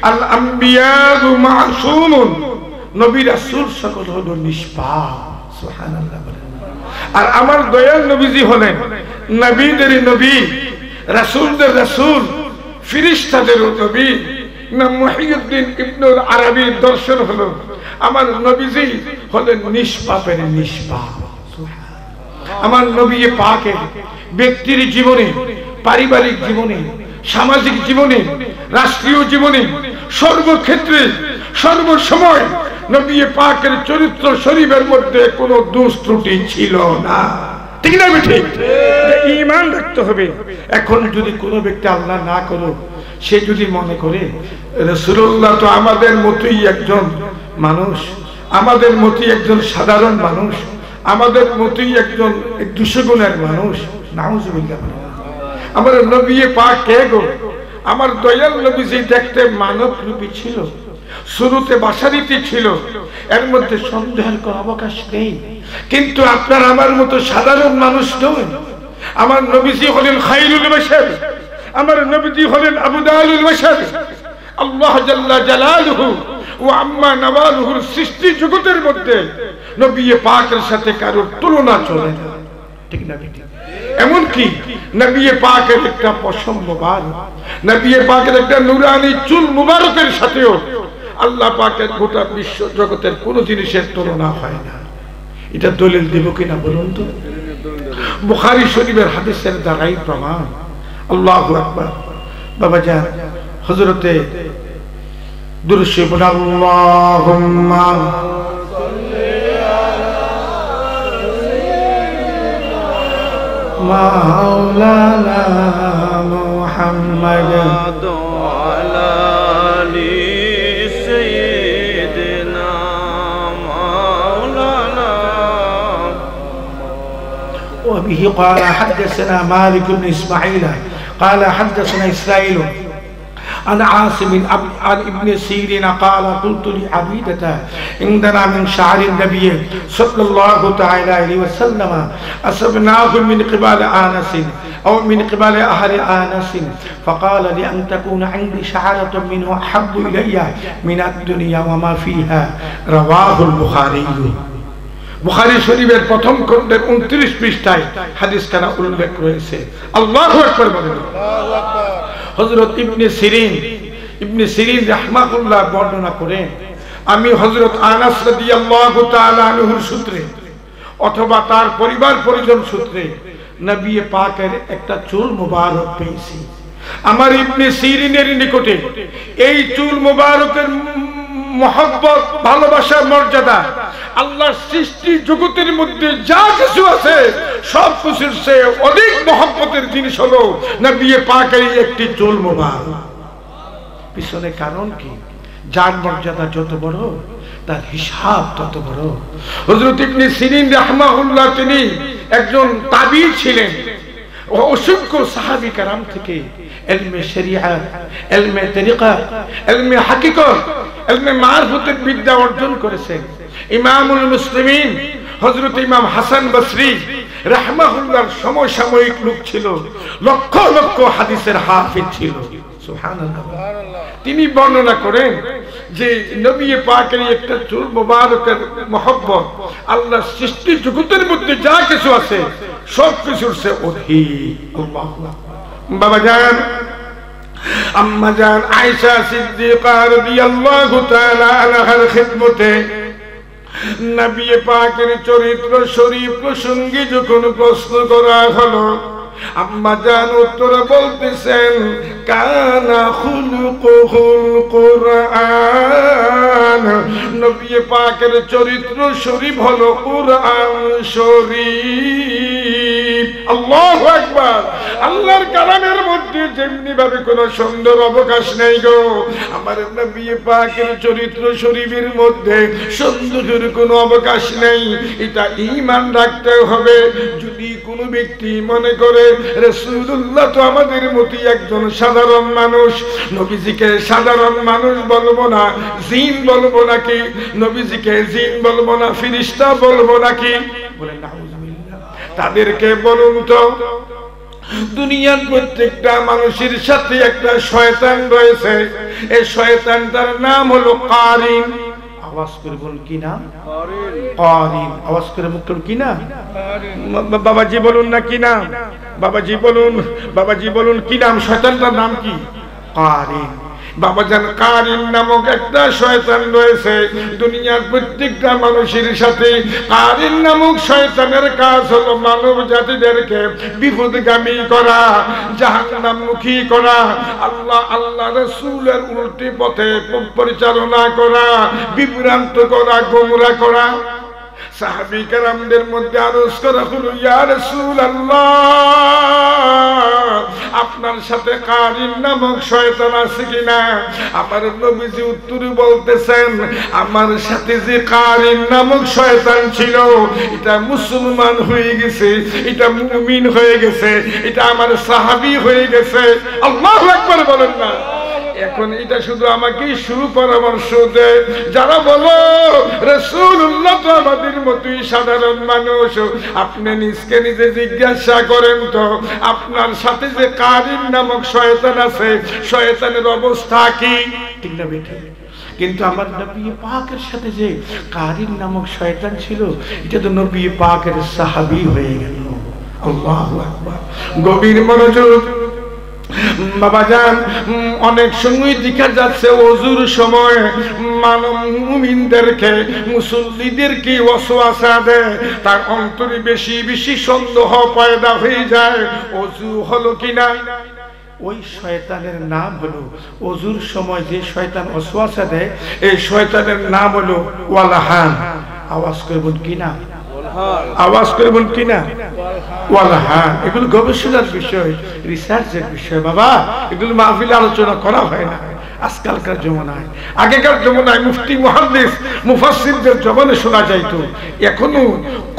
আল আম্বিয়া মাসুমুন। নবী রাসূল সকল হলো নিষ্পাপ আর আমার দয়াল নবীজি হলেন নবীদের নবী, রাসূলদের রাসূল, ফিরিস্তাদের নবী দর্শন হলো। আমার নবীজি হলেন নিষ্পাপের নিষ্পাপ আমার নবী পাকের ব্যক্তির জীবনে, পারিবারিক জীবনে, সামাজিক জীবনে, রাষ্ট্রীয় জীবনে সর্বক্ষেত্রে, সর্বসময় নবী পাকের চরিত্র শরীফের মধ্যে কোনো দোষ ত্রুটি ছিল না। ঠিক না ঠিক ইমান রাখতে হবে। এখন যদি কোনো ব্যক্তি আল্লাহ না করো সে যদি মনে করে রসুল্লাহ তো আমাদের মতোই একজন মানুষ আমাদের মতোই একজন সাধারণ মানুষ আমাদের মতোই একজন দুশগুণের মানুষ নাউজুবিল্লাহ আমার নবী পাক কে গো? আমার দয়াল নবী যে দেখতে মানব রূপী ছিল শুরুতে বাসারিতে ছিল। এর মধ্যে সন্দেহের কোন অবকাশ নেই। কিন্তু আপনার আমার মতো সাধারণ মানুষ নয়। আমার নবীজি হলেন খাইরুল বাশার। আমার নবীজি হলেন আবু দালুল আল্লাহ জাল্লা জালালুহু ও আম্মা সৃষ্টি জগতের মধ্যে নবী পাকের সাথে কারোর তুলনা চলে না। ঠিক না ঠিক এমনকি নবী পাকের একটা পশম্ববার নবী পাকের একটা নুরানি চুল মুবারকের সাথেও আল্লাহ পাকের গোটা বিশ্ব জগতের কোনো জিনিসের তুলনা হয় না। এটা দলিল দিব কিনা বলুন তো? বুখারি শরীফের হাদিসের দ্বারাই প্রমাণ। আল্লাহ আকবার। বাবা যান হজরতে দুরুশিবুল আল্লাহুম্মা মাওলানা মুহাম্মাদ وبه قال حدثنا مالك بن إسماعيل قال حدثنا إسرائيل عن عاصم عن ابن سيرين قال قلت لعبيدة عندنا من شعر النبي صلى الله تعالى عليه وسلم أصبناه من قبل آنس أو من قبل أهل آنس فقال لأن تكون عندي شعرة منه أحب إلي من الدنيا وما فيها رواه البخاري. বুখারী শরীফের প্রথম খণ্ডের উনত্রিশ পৃষ্ঠায় হাদিস খানা উল্লেখ রয়েছে। আল্লাহ আকবার বলেন হযরত ইবনে সিরিন ইবনে সিরিন রাহমাতুল্লাহ বর্ণনা করেন, আমি হযরত আনাস রাদিয়াল্লাহু তাআলা আনহুর সূত্রে অথবা তার পরিবার পরিজন সূত্রে নবী পাকের একটা চুল মুবারক পেয়েছি। আমার ইবনে সিরিনের নিকটে এই চুল মুবারকের মহব্বত ভালোবাসা মর্যাদা আল্লাহর সৃষ্টি জগতের মধ্যে যা কিছু আছে, সব কিছুর সে অধিক মহব্বতের জিনিস হলো নবী পাকের এই একটি চুল মুবারক। পিছনে কারণ কি? যার মর্যাদা যত বড়, তার হিসাব তত বড়। হযরত ইবনে সিরিন রাহমাহুল্লাহ, তিনি একজন তাবি ছিলেন। অসংখ্য সাহাবী কারাম থেকে এলমে শরিয়াত এলমে তরিকা, এলমে হাকিকত, এলমে মারফতের বিদ্যা অর্জন করেছেন। ইমামুল মুসলিমিন, হযরত ইমাম হাসান বসরি রাহমাহুল্লাহর সমসাময়িক লোক ছিল, লক্ষ লক্ষ হাদিসের হাফিজ ছিল। তিনি বর্ণনা করেন যে নবী পাকের একটা চুল মোবারকের মহব্বত আল্লাহ সৃষ্টি জগতের মধ্যে যা কিছু আছে, সব কিছুর সে অধিক। বাবা জান আম্মা জান আয়েশা সিদ্দিকা রাদিয়াল্লাহু তাআলা আনহার খিদমতে নবী পাকের চরিত্র শরীফ প্রসঙ্গে যখন প্রশ্ন করা হলো আম্মা জান উত্তরে বলতেছেন, কানা খুলুকুল কোরআন। নবী পাকের চরিত্র শরীফ হলো কোরআন শরীফ। আল্লাহু আকবার। আল্লাহর কালামের মধ্যে যেমনি ভাবে কোনো সুন্দর অবকাশ নেই গো, আমার নবী পাকের চরিত্র শরীফের মধ্যে সুন্দরের কোনো অবকাশ নেই। এটা ঈমান রাখতে হবে। যদি কোনো ব্যক্তি মনে করে রাসূলুল্লাহ তো আমাদের মতো একজন সাধারণ মানুষ। নবীজিকে সাধারণ মানুষ বলব না, জিন বলব নাকি? নবীজিকে জিন বলব না, ফিরিস্তা বলব নাকি? তাদেরকে বলুন তো, দুনিয়ার প্রত্যেকটা মানুষের সাথে একটা শয়তান রয়েছে। এই শয়তানটার নাম হলো কারিন আওয়াজ করে বলুন কি নাম? কারিন আওয়াজ করে মুখ করুন কি নাম? বাবাজি বলুন না কি নাম? বাবাজি বলুন বাবাজি বলুন কি নাম? শয়তানটার নাম কি? কারিন বাবাজান কারিন নামক একটা শয়তান রয়েছে। দুনিয়ার প্রত্যেকটা মানুষের সাথে কারিন নামক শয়তানের কাজ হলো মানব জাতিদেরকে বিপদগামী করা, জাহান্নামমুখী করা, আল্লাহ আল্লাহ রসুলের উল্টি পথে পরিচালনা করা, বিভ্রান্ত করা, গোমরা করা। সাহাবি কারামদের মধ্যে আরজ করা হলো, ইয়া আপনার সাথে কারিন নামক শয়তান আছে কিনা? আমার নবীজি উত্তরে বলতেছেন, আমার সাথে যে কারিন নামক শয়তান ছিল, এটা মুসলমান হয়ে গেছে, এটা মুমিন হয়ে গেছে, এটা আমার সাহাবি হয়ে গেছে। আল্লাহু আকবার বলেন না। এখন এটা শুধু আমাকে সুপরামর্শ দেয় যারা বলো রসুল্লাহ তো আমাদের মতোই সাধারণ মানুষ। আপনি নিজকে নিজে জিজ্ঞাসা করেন তো, আপনার সাথে যে কারিন নামক শয়তান আছে, শয়তানের অবস্থা কি? ঠিক না কিন্তু আমার নবী পাকের সাথে যে কারিন নামক শয়তান ছিল, এটা তো নবী পাকের সাহাবি হয়ে গেল। আল্লাহু আকবার। গভীর মনোযোগ বাবা যান অনেক সময় দেখা যাচ্ছে অজুর সময় মানব মুমিনদেরকে, মুসল্লিদেরকে ওয়াসওয়াসা দেয়। তার অন্তরে বেশি বেশি সন্দেহ পয়দা হয়ে যায়, অজু হলো কিনা ওই শয়তানের নাম হলো, অজুর সময় যে শয়তান ওয়াসওয়াসা দেয়, এই শয়তানের নাম হলো ওয়ালাহান। আওয়াজ করবেন কি না? আওয়াজ করবেন কি না? এগুলো গবেষণার বিষয় রিসার্চের বিষয় বাবা। এগুলো মাহফিলে আলোচনা করা হয় না। আজকালকার জমানায়, আগেকার জমানায় মুফতি, মুহাদ্দিস, মুফাসসিরদের জবানে শোনা যাইতো। এখনও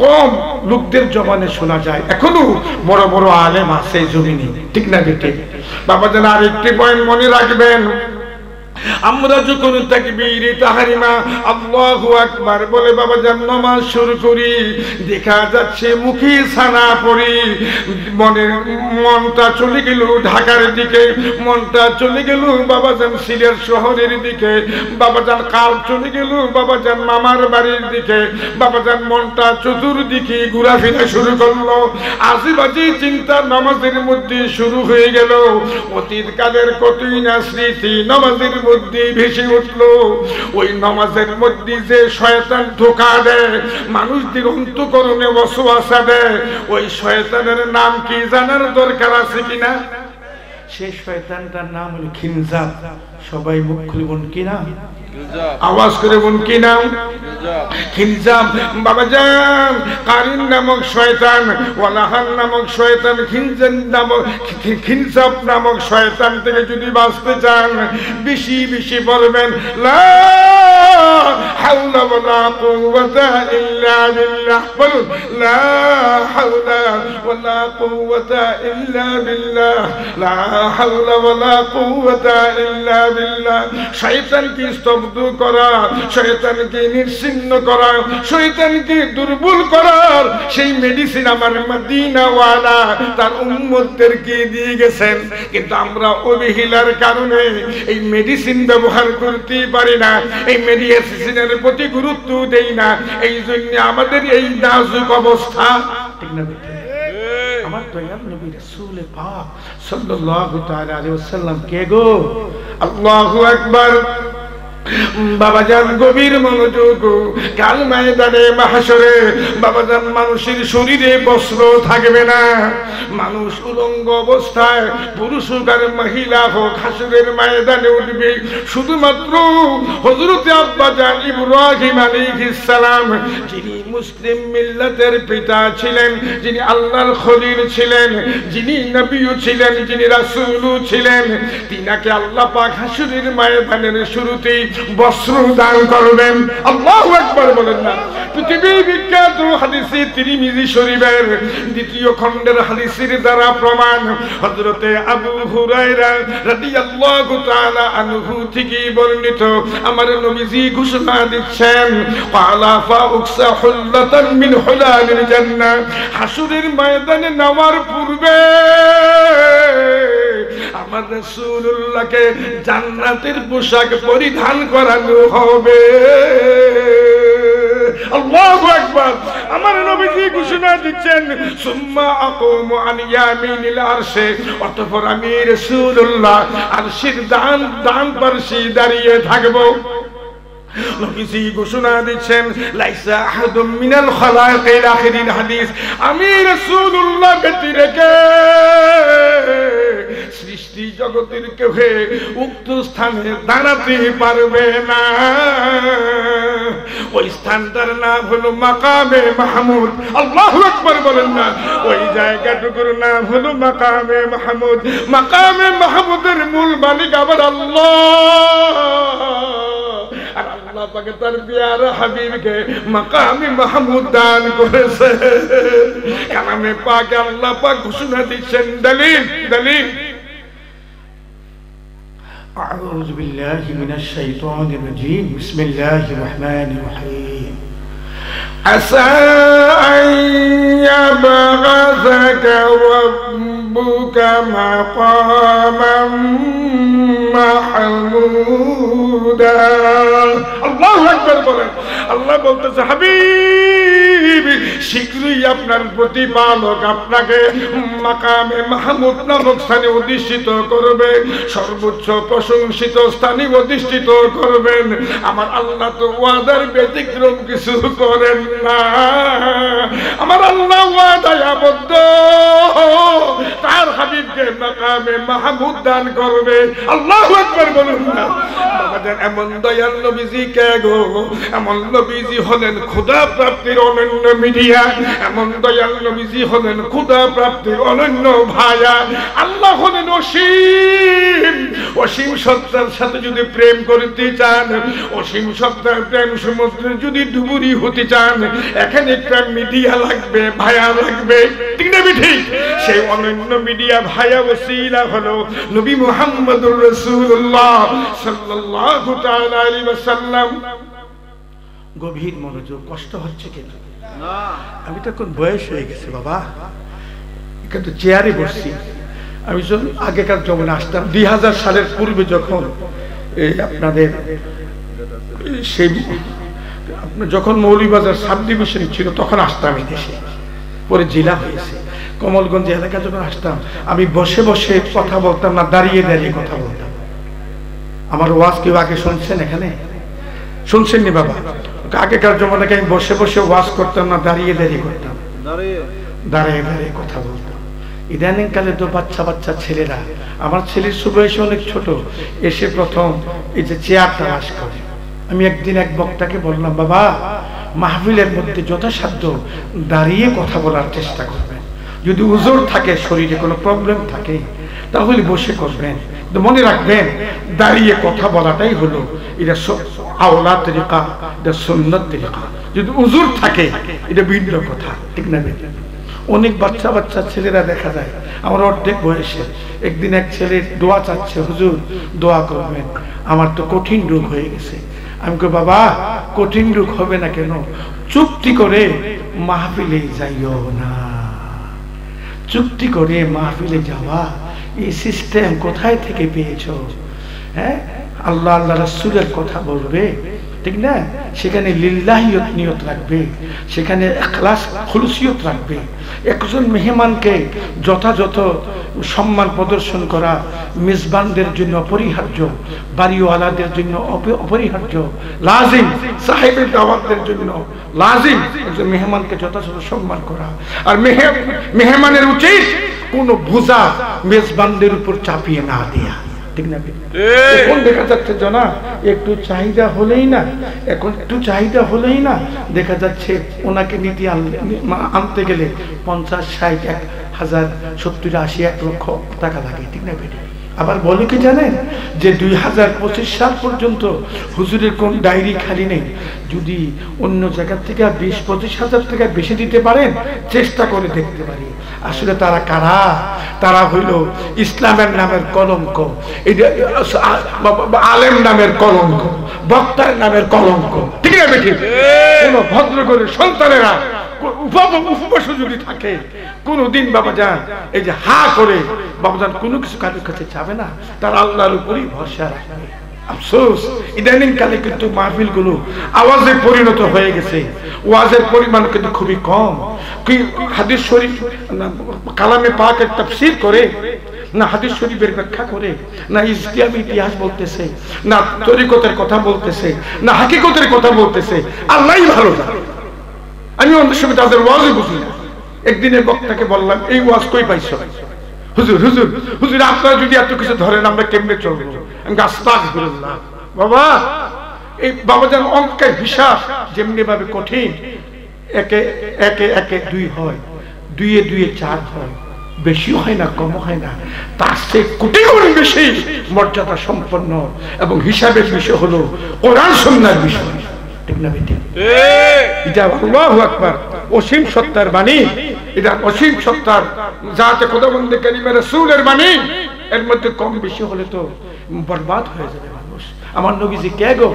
কম লোকদের জবানে শোনা যায়। এখনও বড় বড় আলেম আছে জমিনে। ঠিক না বেটে বাবা যেন আরেকটি পয়েন্ট মনে রাখবেন। আমরা যখন তাকবীর তাহারিমা, আল্লাহু আকবার বলে, বাবা, যান নামাজ শুরু করি। দেখা যাচ্ছে মুখে সানা পড়ি, মনের মনটা চলে গেল ঢাকার দিকে, মনটা চলে গেল, বাবা, যান সিলেট শহরের দিকে। বাবা, যান কাল চলে গেল, বাবা, যান মামার বাড়ির দিকে। বাবা, যান মনটা চতুর্দিকে ঘোরাফেরা শুরু করল। আশেপাশে চিন্তা নামাজের মধ্যে শুরু হয়ে গেল। অতীত কালের কতই না স্মৃতি নামাজের মধ্যে ভেসে উঠল। ওই নামাজের মধ্যে যে শয়তান ধোকা দেয়, মানুষদের অন্তকরণে বসবাসা দেয়, ওই শয়তানের নাম কি জানার দরকার আছে কিনা? সেই শয়তানটার নাম হল খিনজাব। সবাই মুখ খুলে বলুন কি নাম? আওয়াজ করে বলুন কি নাম? বাবা যান কারিন নামক শয়তান ওয়ালাহান নামক শয়তান খিনজান নামক খিনজাব নামক শয়তান থেকে যদি বাঁচতে চান বেশি বেশি বলবেন লা হাওলা ওয়ালা কুওয়াতা ইল্লা বিল্লাহ। বলুন লা হাওলা ওয়ালা কুওয়াতা ইল্লা বিল্লাহ। লা হাওলা ওয়ালা কুওয়াতা ইল্লা স্তব্ধ করা নিশ্চিন্ন করা দুর্বল করার সেই মেডিসিন আমার তার দিয়ে গেছেন কিন্তু আমরা অবহেলার কারণে এই মেডিসিন ব্যবহার করতে পারি না, এই মেডিসিনের প্রতি গুরুত্ব দেই না এই জন্য আমাদের এই নাজুক অবস্থা ঠিক না? আমার দয়াল নবী রাসূল পাক সাল্লাল্লাহু তাআলা আলাইহি ওয়াসাল্লাম কে গো? আল্লাহু আকবার। বাবাজান গভীর মনোযোগ। কাল ময়দানে মাহাসরে বাবাজান মানুষের শরীরে বস্ত্র থাকবে না। মানুষ উলঙ্গ অবস্থায় পুরুষ হোক আর মহিলা হোক, হাসুরের ময়দানে উঠবে। শুধুমাত্র হজরতে আব্বাজান ইব্রাহিম আলাইহিস সালাম, যিনি মুসলিম মিল্লাতের পিতা ছিলেন, যিনি আল্লাহর খলিল ছিলেন, যিনি নবীও ছিলেন, যিনি রাসূলও ছিলেন। তিনাকে আল্লাহ পাক হাসুরের ময়দানের শুরুতেই বস্ত্র দান করবেন। আল্লাহু আকবার বলেন না। পৃথিবীর বিখ্যাত হাদিসে তিরমিজি শরীফের দ্বিতীয় খণ্ডের হাদিসের দ্বারা প্রমাণ। হযরতে আবু হুরায়রা রাদিয়াল্লাহু তাআলা আনহু থেকে বর্ণিত। আমার নবীজি ঘোষণা দিচ্ছেন ক্বালা ফা উকসা হুল্লাতান মিন হুলালিল জান্নাহ। হাসুরের ময়দানে নামার পূর্বে আমার রসুল্লাহকে জান্নাতের পোশাক পরিধান করানো হবে। আমার ঘোষণা দিচ্ছেন, সুম্মা আমি দান দান পার্শ্বে দাঁড়িয়ে থাকব। সৃষ্টি জগতের কেউ উক্ত স্থানে দাঁড়াতে পারবে না। ওই স্থানটার নাম হলো মাকামে মাহমুদ। আল্লাহু আকবার বলেন না। ওই জায়গাটুকুর নাম হলো মাকামে মাহমুদ। মাকামে মাহমুদের মূল মালিক আবার আল্লাহ। আর আল্লাহ পাকে তার বিয়ার হাবিবকে মাকামি মাহমুদ দান করেছে কালামে পাক আল্লাহ পাক ঘোষণা দিচ্ছেন দলিল দলিল أعوذ بالله من الشيطان الرجيم بسم الله الرحمن الرحيم عسى أن يبعثك ربك مقاما محمودا. الله أكبر الله أكبر حبيب. আপনার প্রতিপালক আপনাকে মাকামে মাহমুদ নামক স্থানে অধিষ্ঠিত করবে, সর্বোচ্চ প্রশংসিত স্থানে অধিষ্ঠিত করবেন। আমার আল্লাহ তো ওয়াদার ব্যতিক্রম কিছু করেন না। আমার আল্লাহ ওয়াদায় আবদ্ধ। তার হাবিবকে মাকামে মাহমুদ দান করবে। আল্লাহ একবার বলুন না। আমাদের এমন দয়াল নবীজি কে গো? এমন নবীজি হলেন ক্ষুদা প্রাপ্তির অনন্য মিডিয়া। এমন দয়াল নবীজি হলেন ক্ষুদা প্রাপ্তির অনন্য ভায়া। আল্লাহ হলেন অসীম। অসীম সত্তার সাথে যদি প্রেম করতে চান, অসীম সত্তার প্রেম সমুদ্রে যদি ডুবুরি হতে চান, এখানে একটা মিডিয়া লাগবে, ভায়া লাগবে। সেই অনন্য মিডিয়া, ভায়া ওসিলা হলো নবী মুহাম্মদুর রাসূলুল্লাহ সাল্লাল্লাহু তাআলা গভীর মনোযোগ, কষ্ট হচ্ছে কেন? আমি তো এখন বয়স হয়ে গেছে, বাবা। কিন্তু চেয়ারে বসছি। আমি যখন আগেকার যখন আসতাম, দুই হাজার সালের পূর্বে যখন এই আপনাদের সেই যখন মৌলিবাজার সাব ডিভিশন ছিল, তখন আসতাম এই দেশে। পরে জেলা হয়েছে। কমলগঞ্জ এলাকা যখন আসতাম, আমি বসে বসে কথা বলতাম না, দাঁড়িয়ে দাঁড়িয়ে কথা বলতাম। আমার ওয়াজ কেউ আগে শুনছেন এখানে? শুনছেন নি বাবা? আগেকার জমানাকে আমি বসে বসে ওয়াজ করতাম না দাঁড়িয়ে দাঁড়িয়ে করতাম। দাঁড়িয়ে। দাঁড়িয়ে কথা বলতাম। ইদানিং কালে তো বাচ্চা বাচ্চা ছেলেরা আমার ছেলের সুবয়সে অনেক ছোট এসে প্রথম এই যে চেয়ার তালাশ করে। আমি একদিন এক বক্তাকে বললাম বাবা মাহফিলের মধ্যে যথাসাধ্য দাঁড়িয়ে কথা বলার চেষ্টা করবেন। যদি উজোর থাকে শরীরে কোনো প্রবলেম থাকে তাহলে বসে করবেন। মনে রাখবেন, দাঁড়িয়ে কথা বলাটাই হলো এটা আওলা তরিকা, এটা সুন্নত তরিকা। যদি উজুর থাকে, এটা ভিন্ন কথা, ঠিক না অনেক বাচ্চা বাচ্চা ছেলেরা দেখা যায়, আমার অর্ধেক বয়সে, একদিন এক ছেলে দোয়া চাচ্ছে, হুজুর, দোয়া করবেন, আমার তো কঠিন রোগ হয়ে গেছে। আমি কই, বাবা, কঠিন রোগ হবে না কেন? চুক্তি করে মাহফিলে যাইও না। চুক্তি করে মাহফিলে যাওয়া এই সিস্টেম কোথায় থেকে পেয়েছ? হ্যাঁ? আল্লাহ আল্লাহ রাসুলের কথা বলবে। ঠিক না? সেখানে লিল্লাহিয়ত নিয়ত রাখবে, সেখানে এখলাস খুলসিয়ত রাখবে। একজন মেহমানকে যথাযথ সম্মান প্রদর্শন করা মেজবানদের জন্য অপরিহার্য, বাড়িওয়ালাদের জন্য অপরিহার্য, লাজিম, সাহেবের দাওয়াতদের জন্য লাজিম একজন মেহমানকে যথাযথ সম্মান করা। আর মেহে- মেহমানের উচিত কোনো বোঝা মেজবানদের উপর চাপিয়ে না দেয়া। ঠিক না এখন দেখা যাচ্ছে জনা একটু চাহিদা হলেই না এখন একটু চাহিদা হলেই না দেখা যাচ্ছে ওনাকে নীতি আনলে আনতে গেলে পঞ্চাশ ষাট এক হাজার সত্তর আশি এক লক্ষ টাকা লাগে ঠিক না বেটি? আবার বলে কি জানেন? যে দুই হাজার পঁচিশ সাল পর্যন্ত হুজুরের কোন ডায়েরি খালি নেই। যদি অন্য জায়গার থেকে বিশ, পঁচিশ হাজার টাকা বেশি দিতে পারেন, চেষ্টা করে দেখতে পারি। আসলে তারা কারা? তারা হইল ইসলামের নামের কলঙ্ক। আলেম নামের কলঙ্ক, বক্তার নামের কলঙ্ক। ঠিক আছে ভদ্র করে সন্তানেরা উপবাস যদি থাকে। কোনদিন বাবা যান, এই যে হা করে বাবা যান, কোনো কিছু কারোর কাছে যাবে না। তার আল্লাহর উপরই ভরসা রাখবে করে, না শরীফের ব্যাখ্যা করে, না ইতিহাস বলতেছে, না তরিকতের কথা বলতেছে, না হাকিকতের কথা বলতেছে, আল্লাহই ভালো জানে। আমি অনেক সময় তাদের ওয়াজই বুঝি না। একদিনের বক্তাকে বললাম, এই ওয়াজ কই পাইছো? হুজুর হুজুর হুজুর, আপনারা যদি এত কিছু ধরেন, আমরা কেমনে চলবো? আমি আস্তাক বাবা, এই বাবাজান অঙ্কের হিসাব যেমনি ভাবে কঠিন, একে একে একে দুই হয়, দুইয়ে দুইয়ে চার হয়, বেশি হয় না, কম হয় না, তার সে কোটি গুণ বেশি, মর্যাদা সম্পন্ন এবং হিসাবের বিষয় হলো কোরআন সন্ন্যার বিষয়। ঠিক না বেটি? এটা আল্লাহু আকবার অসীম সত্তার বাণী এটা অসীম সত্তার যাতে খোদাবন্দে কারিমে রাসূলের বাণী এর মধ্যে কম বেশি হলে তো বরবাদ হয়ে যাবে মানুষ আমার নবীজি কে গো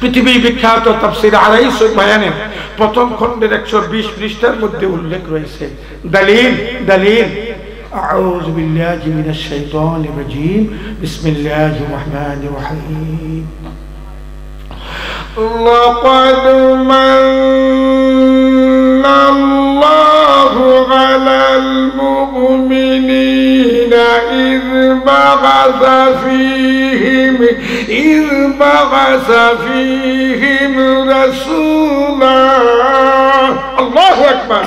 পৃথিবী বিখ্যাত তাফসীর আড়াইশো বয়ানে প্রথম খণ্ডের একশো বিশ পৃষ্ঠার মধ্যে উল্লেখ রয়েছে দলিল দলিল أعوذ بالله من الشيطان الرجيم بسم الله الرحمن الرحيم لقد من الله على المؤمنين إذ بعث فيهم إذ بعث فيهم رسولا. الله أكبر.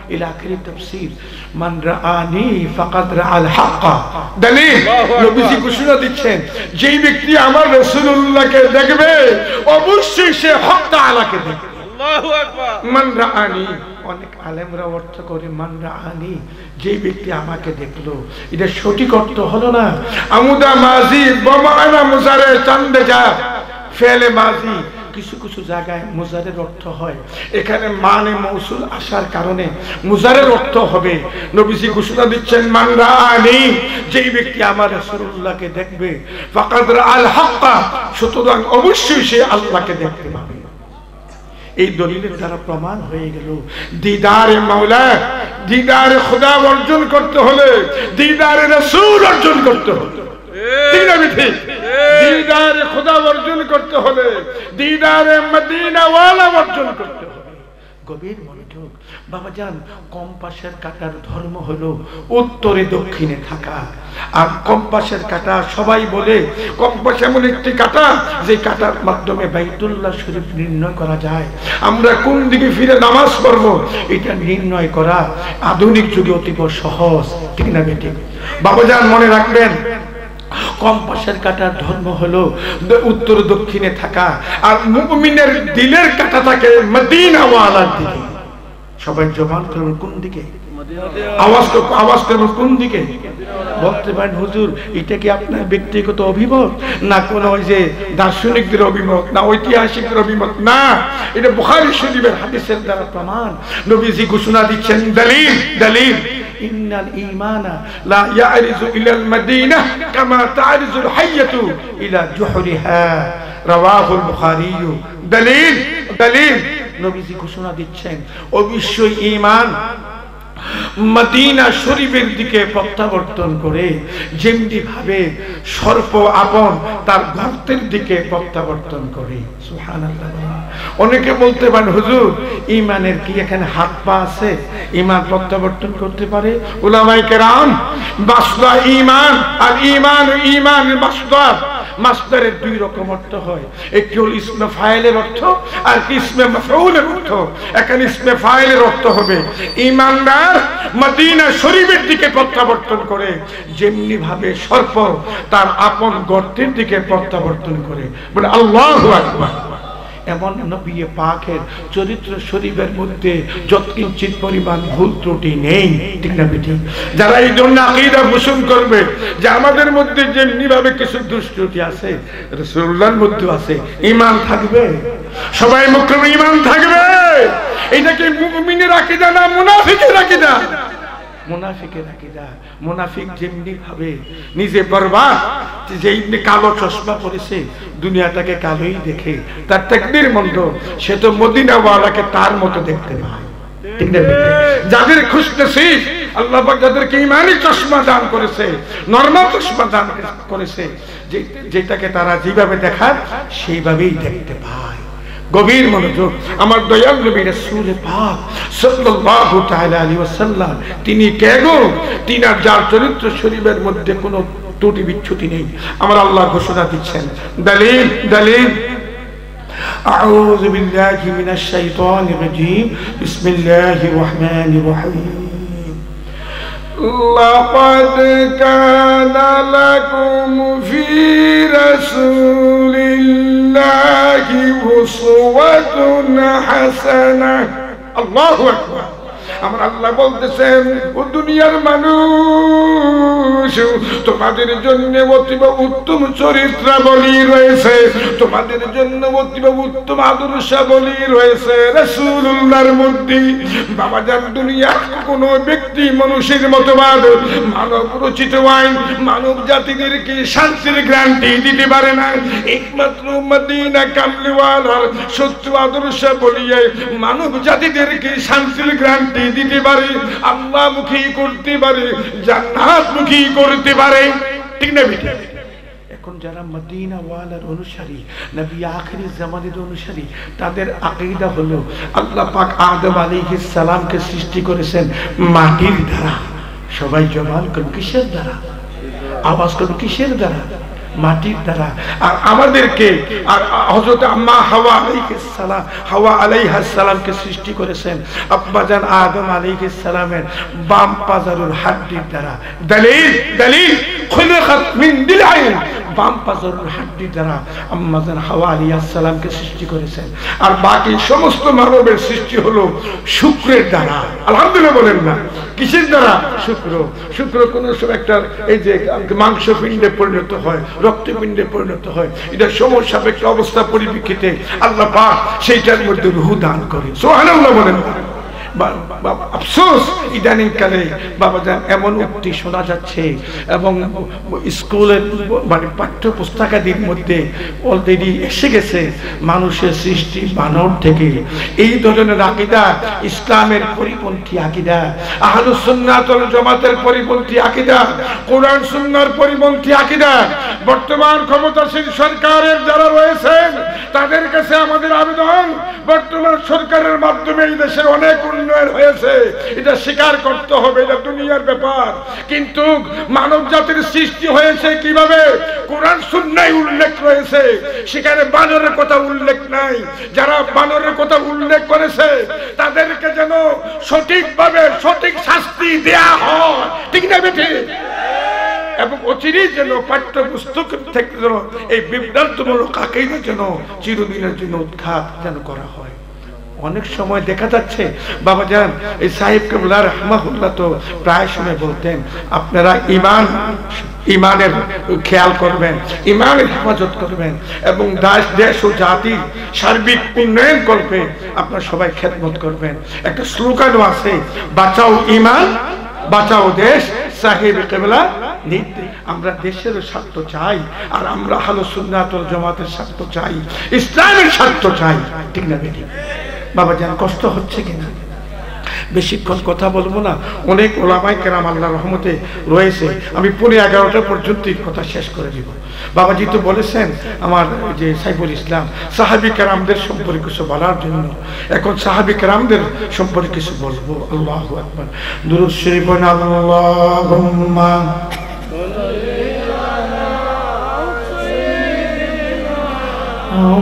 ইলা আখির তাফসীর মান রাআনি ফাকাদ রাআল হাক্কা দলিল নবীজি ঘোষণা দিচ্ছেন। যেই ব্যক্তি আমার রাসূলুল্লাহকে দেখবে অবশ্যই সে হক তাআলাকে দেখবে। আল্লাহু আকবার। মান রাআনি অনেক আলেমরা অর্থ করে মান যে ব্যক্তি আমাকে দেখল। এটা সঠিক অর্থ হলো না। আমুদা মাজি বমানা মুজারে চান্দে যা। ফেলে মাজি কিছু কিছু জায়গায় মুজারের অর্থ হয়। এখানে মানে মৌসুল আসার কারণে মুজারের অর্থ হবে। নবীজি ঘোষণা দিচ্ছেন মান রাআনি যেই ব্যক্তি আমার রাসূলুল্লাহকে দেখবে ফাকাদ রাআল হাক্কা সুতরাং অবশ্যই সে আল্লাহকে দেখতে পাবে। এই দলিলের দ্বারা প্রমাণ হয়ে গেল দিদারে মাওলা দিদারে খোদা অর্জন করতে হলে দিদারে রসুল অর্জন করতে হলে। ঠিক না ঠিক দিদারে খোদা অর্জন করতে হলে, দিদারে মদিনা ওয়ালা অর্জন করতে হবে। গভীর মনোযোগ। বাবা যান কম্পাসের কাটার ধর্ম হলো উত্তরে দক্ষিণে থাকা। আর কম্পাসের কাটা সবাই বলে, কম্পাস এমন একটি কাটা যে কাটার মাধ্যমে বাইতুল্লাহ শরীফ নির্ণয় করা যায়। আমরা কোন দিকে ফিরে নামাজ পড়ব, এটা নির্ণয় করা আধুনিক যুগে অতীব সহজ। ঠিক না বেটি বাবা যান মনে রাখবেন কম্পাসের কাটার ধর্ম হলো উত্তর দক্ষিণে থাকা আর মুমিনের দিলের কাটা থাকে মদিনা ওয়ালার দিকে। সবাই জবান করবেন কোন দিকে? এটা কি আপনার ব্যক্তিগত না যে দার্শনিকদের না না, এটা ঘোষণা দিচ্ছেন, দলিল দলিল। ইন্নাল ঈমানা লা ইয়ারিজু ইলাল মাদিনা কামা তারিজুল হাইয়াতু ইলা জুহরিহা রাওয়াহুল বুখারী দলিল দলিল নবীজি ঘোষণা দিচ্ছেন অবশ্যই ঈমান মদিনা শরীফের দিকে প্রত্যাবর্তন করে যেমনি ভাবে সর্প আপন তার গর্তের দিকে প্রত্যাবর্তন করে। অনেকে বলতে পারেন, হুজুর ইমানের কি এখানে হাত পা আছে? ইমান প্রত্যাবর্তন করতে পারে? উলামাই কেরাম মাসদা ইমান আর ইমান ইমান মাসদার মাসদারের দুই রকম অর্থ হয়। একটি হল ইসমে ফাইলের অর্থ, আর ইসমে মাফউলের অর্থ। এখানে ইসমে ফাইলের অর্থ হবে, ইমানদার মদিনা শরীফের দিকে প্রত্যাবর্তন করে যেমনি ভাবে সর্প তার আপন গর্তের দিকে প্রত্যাবর্তন করে। বলে আল্লাহ আকবার। এমন নবী পাকের চরিত্র শরীফের মধ্যে যৎকিঞ্চিত পরিমাণ ভুল ত্রুটি নেই। ঠিক না যারা এই জন্য আকীদা পোষণ করবে যে আমাদের মধ্যে যেমনি ভাবে কিছু দুষ্ত্রুটি আছে, রাসূলুল্লাহর মধ্যে আছে, ঈমান থাকবে? সবাই মুখে ঈমান থাকবে? এটা কি মুমিনের আকীদা না মুনাফিকের আকীদা? মুনাফিকের আকীদা, মুনাফিক যেমনি ভাবে নিজে বরবাদ যে ইবনে কালো চশমা পরেছে, দুনিয়াটাকে কালোই দেখে, তার তাকদীর মন্দ, সে তো মদিনাওয়ালাকে তার মতো দেখতে পায় না? যাদের খুঁজতেছি আল্লাহ যাদেরকে ইমানি চশমা দান করেছে, নর্মাল চশমা দান করেছে যেটাকে তারা যেভাবে দেখার সেইভাবেই দেখতে পায় গভীর মনোযোগ আমার দয়াল নবী রাসূল পাক সাল্লাল্লাহু তাআলা আলাইহি ওয়াসাল্লাম তিনি কেগো তিনি আর যার চরিত্র শরীফের মধ্যে কোনো ত্রুটি বিচ্ছুতি নেই আমার আল্লাহ ঘোষণা দিচ্ছেন দলিল দলিল أعوذ بالله من الشيطان الرجيم بسم الله الرحمن الرحيم لقد كان لكم في رسول الله أسوة حسنة. الله أكبر. আমার আল্লাহ বলতেছেন, ও দুনিয়ার মানুষ, তোমাদের জন্য অতীব উত্তম চরিত্রাবলী রয়েছে, তোমাদের জন্য অতীব উত্তম আদর্শাবলী রয়েছে রসুল্লাহর মধ্যে বাবাজান দুনিয়া কোনো ব্যক্তি মানুষের মতবাদ, মানব রচিত আইন, মানব জাতিদেরকে শান্তির গ্রান্টি দিতে পারে না? একমাত্র মদিনা কামলিওয়ালার সত্য আদর্শ বলিয়ে মানব জাতিদেরকে শান্তির গ্রান্টি দিতে পারে আল্লাহ মুখী করতে পারে জান্নাত মুখী করতে পারে। ঠিক না এখন যারা মদিনা ওয়ালার অনুসারী, নবী আখরি জামানের অনুসারী, তাদের আকীদা হলো, আল্লাহ পাক আদম আলাইহিস সালামকে সৃষ্টি করেছেন মাটির দ্বারা। সবাই জবান করুন, কিসের দ্বারা? আওয়াজ করুন, কিসের দ্বারা? মাটির দ্বারা। আর আমাদেরকে, আর হজরত আম্মা হাওয়া আলাইহালাম হাওয়া আলাইহাস সালামকে সৃষ্টি করেছেন। আব্বাজান আদম আলাইহালামের বাম পাজারুল হাড্ডির দ্বারা। দলিল দলিল মিন করেছেন। আর বাকি সমস্ত সৃষ্টি হলো শুক্রের দ্বারা। বলেন না। কিসের দ্বারা? শুক্র। শুক্র কোন একটা এই যে মাংস পিণ্ডে পরিণত হয়, রক্তপিণ্ডে পরিণত হয়, এটা সময় সাপেক্ষ অবস্থা পরিপ্রেক্ষিতে আল্লাহ সেইটার মধ্যে রুহু দান করে সোহানাল্লাহ বলেন। না আফসোস ইদানিং কালে বাবা যান এমন উক্তি শোনা যাচ্ছে এবং স্কুলের মানে পাঠ্য পুস্তকাদির মধ্যে অলরেডি এসে গেছে মানুষের সৃষ্টি বানর থেকে। এই ধরনের আকিদা, ইসলামের পরিপন্থী আকিদা, আহলুস সুন্নাতুল জামাতের পরিপন্থী আকিদা, কোরআন সুন্নাহর পরিপন্থী আকিদা, বর্তমান ক্ষমতাসীন সরকারের যারা রয়েছেন, তাদের কাছে আমাদের আবেদন, বর্তমান সরকারের মাধ্যমে এই দেশের অনেক উন্নয়ন হয়েছে। এটা স্বীকার করতে হবে, এটা দুনিয়ার ব্যাপার। কিন্তু মানব জাতির সৃষ্টি হয়েছে কীভাবে? কোরআন সুন্নায় উল্লেখ রয়েছে। সেখানে বানরের কথা উল্লেখ নাই। যারা বানরের কথা উল্লেখ করেছে, তাদেরকে যেন সঠিকভাবে সঠিক শাস্তি দেয়া হয়। ঠিক না বেঠে? এবং অচিরেই যেন পাঠ্যপুস্তক থেকে যেন এই বিভ্রান্তমূলক আকেইনা যেন চিরদিনের জন্য উৎখাত যেন করা হয়। অনেক সময় দেখা যাচ্ছে, বাবা যান এই সাহেব কেবলা রহমাহুল্লাহ তো প্রায় সময় বলতেন, আপনারা ইমান ইমানের খেয়াল করবেন ইমানের হেফাজত করবেন, এবং দাস দেশ ও জাতির সার্বিক উন্নয়ন করবে, আপনারা সবাই খেদমত করবেন। একটা স্লোগানও আছে, বাঁচাও ইমান বাঁচাও দেশ, সাহেব কেবলা আমরা দেশের স্বার্থ চাই, আর আমরা হালো সুন্নাতুল জামাতের স্বার্থ চাই, ইসলামের স্বার্থ চাই, ঠিক না বেটি বাবা যান কষ্ট হচ্ছে কিনা? বেশিক্ষণ কথা বলব না। অনেক ওলামাই কেরাম আল্লাহ রহমতে রয়েছে। আমি পনেরো এগারোটা পর্যন্তই কথা শেষ করে দিব। বাবাজি তো বলেছেন, আমার যে সাইফুল ইসলাম, সাহাবি কেরামদের সম্পর্কে কিছু বলার জন্য। এখন সাহাবি কেরামদের সম্পর্কে কিছু বলব। আল্লাহ আল্লাহ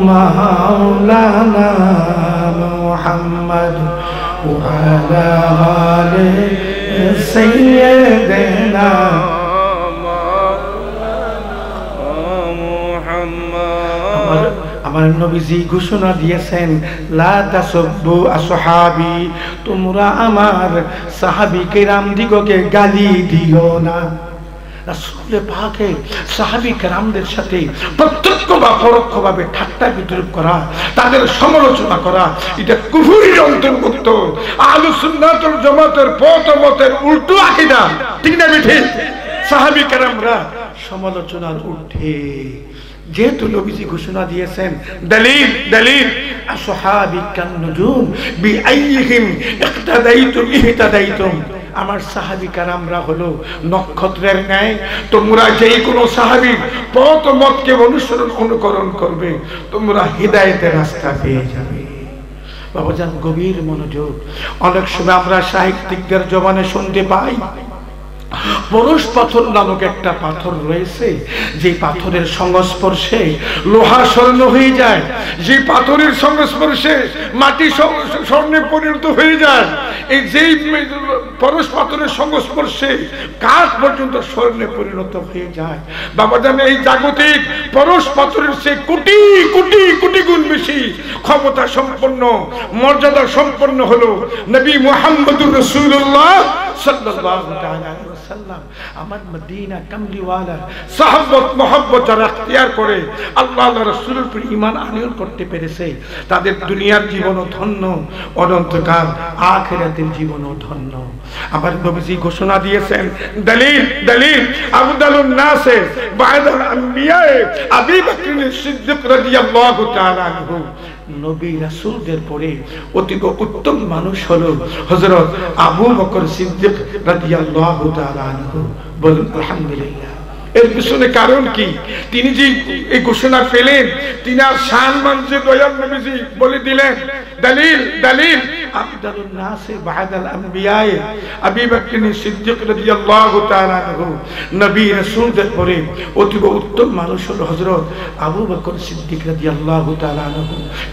মাওলানা محمد وعلى آل سيدنا আমার আমার নবীজি ঘোষণা দিয়েছেন লা তাসব্বু আসহাবি তোমরা আমার সাহাবী কেরাম দিগকে গালি দিও না রাসূলে পাকে সাহাবী কেরামদের সাথে প্রত্যক্ষ বা পরোক্ষভাবে ঠাট্টা বিদ্রুপ করা, তাদের সমালোচনা করা, এটা কুফুরির অন্তর্ভুক্ত। আহলুস সুন্নাতুল জামাতের পথ মতের উল্টো আকীদা। ঠিক না ঠিক সাহাবী কেরামরা সমালোচনার ঊর্ধ্বে। যেহেতু নবীজি ঘোষণা দিয়েছেন, দলিল দলিল আসহাবি কান নুজুম বিআইহিম ইক্তাদাইতুম ইহতাদাইতুম। আমার সাহাবি কারামরা হলো নক্ষত্রের ন্যায়। তোমরা যেই কোনো সাহাবি পথ মতকে অনুসরণ অনুকরণ করবে, তোমরা হৃদায়তের রাস্তা পেয়ে যাবে। বাবাজান গভীর মনোযোগ। অনেক সময় আমরা সাহিত্যিকদের জবানে শুনতে পাই পরশ পাথর নামক একটা পাথর রয়েছে, যে পাথরের সংস্পর্শে লোহা স্বর্ণ হয়ে যায়। যে পাথরের সংস্পর্শে মাটি স্বর্ণে পরিণত হয়ে যায়, এই যেই পরশ পাথরের সংস্পর্শে কাঠ পর্যন্ত স্বর্ণে পরিণত হয়ে যায়। বাবা জানে, এই জাগতিক পরশ পাথরের সে কোটি কোটি কোটি গুণ বেশি ক্ষমতা সম্পন্ন, মর্যাদা সম্পন্ন হলো নবী মোহাম্মদুর রসুল্লাহ সাল্লাল্লাহু ওয়াসাল্লাম আমার মদিনা কামলিওয়ালা সাহাবত মোহাব্বত যারা এখতিয়ার করে, আল্লাহ রাসূলের উপর ঈমান আনয়ন করতে পেরেছে, তাদের দুনিয়ার জীবনও ধন্য, অনন্তকাল আখিরাতের জীবনও ধন্য। আবার নবীজি ঘোষণা দিয়েছেন, দলিল দলিল আফদালুন নাসে বা'দাল আম্বিয়া আবী বকর সিদ্দিক রাদিয়াল্লাহু তাআলা আনহু। নবী রাসূলদের পরে অতীব উত্তম মানুষ হল হযরত আবু বকর সিদ্দিক রাদিয়াল্লাহু তাআলা আনহু। বলুন, আলহামদুলিল্লাহ। এর পিছনে কারণ কি? তিনি যে এই ঘোষণা পেলেন, তিনি আর শান মানছে দয়াল নবীজি বলে দিলেন, দলিল দলিল মানুষ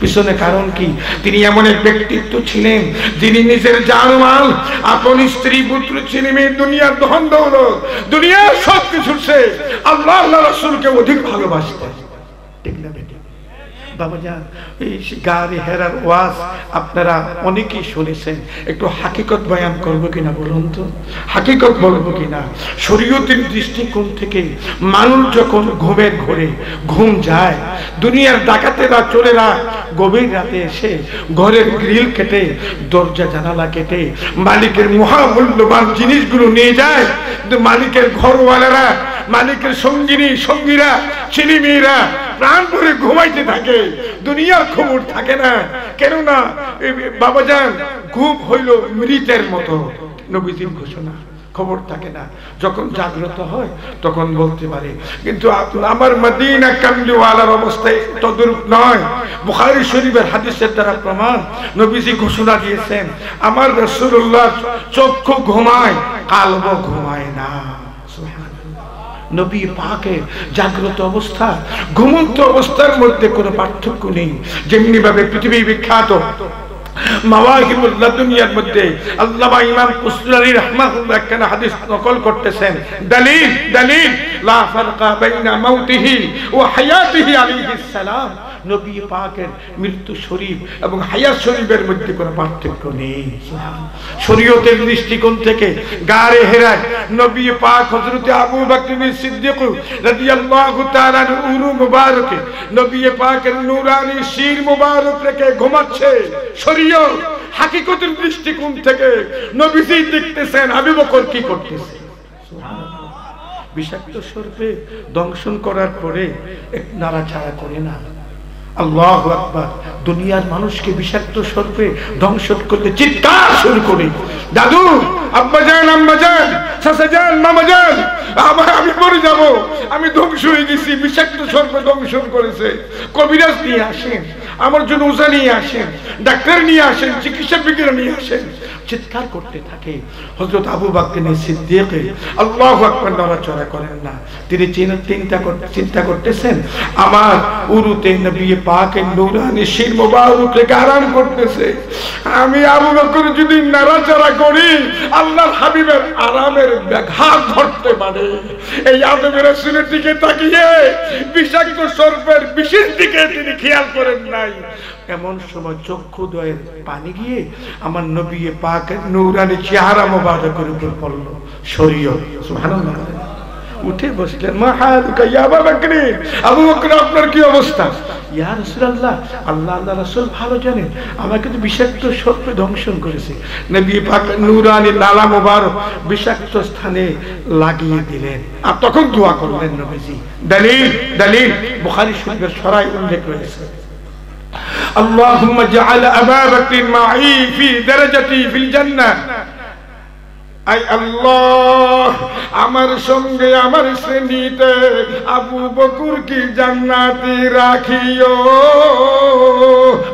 পিছনে কারণ কি? তিনি এমন এক ব্যক্তিত্ব ছিলেন, যিনি নিজের জানমাল আপন স্ত্রী, পুত্র, ছেলে মেয়ে, দুনিয়ার ধন দৌলত দুনিয়ার সব কিছু সে আল্লাহ আল্লাহ রাসূলকে অধিক ভালোবাসতেন। ঠিক না বেটি বাবা যান। এই গাড়ি হেরার ওয়াজ আপনারা অনেকেই শুনেছেন। একটু হাকিকত বয়ান করব কিনা বলুন তো? হাকিকত বলব কিনা? শরীয়তের দৃষ্টিকোণ থেকে মানুষ যখন ঘুমের ঘরে ঘুম যায়, দুনিয়ার ডাকাতেরা চোরেরা গভীর রাতে এসে ঘরের গ্রিল কেটে, দরজা জানালা কেটে মালিকের মহামূল্যবান জিনিসগুলো নিয়ে যায়। মালিকের ঘরওয়ালারা, মালিকের সঙ্গিনী, সঙ্গীরা ছেলে মেয়েরা প্রাণ ভরে ঘুমাইতে থাকে। দুনিয়ার খবর থাকে না। কেননা বাবা যান ঘুম হইল মৃতের মতো। নবীজির ঘোষণা, খবর থাকে না। যখন জাগ্রত হয়, তখন বলতে পারে, কিন্তু আমার মদিনা কামলিওয়ালার অবস্থায় তদরূপ নয়। বুখারী শরীফের হাদিসের দ্বারা প্রমাণ, নবীজি ঘোষণা দিয়েছেন, আমার রাসূলুল্লাহ চক্ষু ঘুমায় কালব ঘুমায় না। নবী পাকের জাগ্রত অবস্থা ঘুমন্ত অবস্থার মধ্যে কোনো পার্থক্য নেই। যেমনি ভাবে পৃথিবী বিখ্যাত। মৃত্যু শরীফ এবং হায়াত শরীফের মধ্যে কোনো পার্থক্য নেই। শরীয়তের দৃষ্টিকোণ থেকে গারে হেরায় নবী পাক হযরতে আবু বকর নবী পাকের নূরানি শির মুবারক রেখে ঘুমাচ্ছে। শরীয়ত হাকিকতের দৃষ্টিকোণ থেকে নবীজি দেখতেছেন আবু বকর কি করতেছে? বিষাক্ত সর্পে দংশন করার পরে নাড়াচাড়া করে না। আল্লাহ আকবার। দুনিয়ার মানুষকে বিষাক্ত সর্পে ধ্বংস করতে চিৎকার শুরু করে। দাদু, আব্বা যান, আম্মা যান, চাচা যান, মামা যান আমার আমি মরে যাব। আমি ধ্বংস হয়ে গেছি, বিষাক্ত সর্পে দংশন করেছে। কবিরাজ নিয়ে আসেন, আমার জন্য উজা নিয়ে আসেন, ডাক্তার নিয়ে আসেন, চিকিৎসা বিজ্ঞান নিয়ে আসেন। চিৎকার করতে থাকে। হজরত আবু বাক্যে সিদ্দিকে আল্লাহ আকবার নড়াচড়া করেন না। তিনি চিন্তা চিন্তা করতেছেন, আমার উরুতে নবী পাকের নূরানি শির মোবারক রেখে আরাম করতেছে। আমি আবু বকর যদি নাড়াচাড়া করি, আল্লাহর হাবিবের আরামের ব্যাঘাত ঘটতে পারে। এই আদমের রাসূলের দিকে তাকিয়ে বিষাক্ত সর্পের বিশেষ দিকে তিনি খেয়াল করেন নাই। এমন সময় চক্ষু দয়ের পানি গিয়ে আমার নবী পাকের নৌরানি চেহারা মোবারকের উপর পড়ল। শরীয় উঠে বসলেন আপনার কি অবস্থা? আল্লাহ আল্লাহ ভালো জানেন, আমাকে তো বিষাক্ত সর্পে দংশন করেছে। নবী পাক নূরানি লালা মোবারক বিষাক্ত স্থানে লাগিয়ে দিলেন। আর তখন দোয়া করলেন নবীজি। দলিল দলিল সরাই উল্লেখ রয়েছে। اللهم اجعل أبا بكر معي في درجتي في الجنة আই আল্লাহ আমার সঙ্গে আমার শ্রেণীতে আবু বকুর কি জান্নাতি রাখিও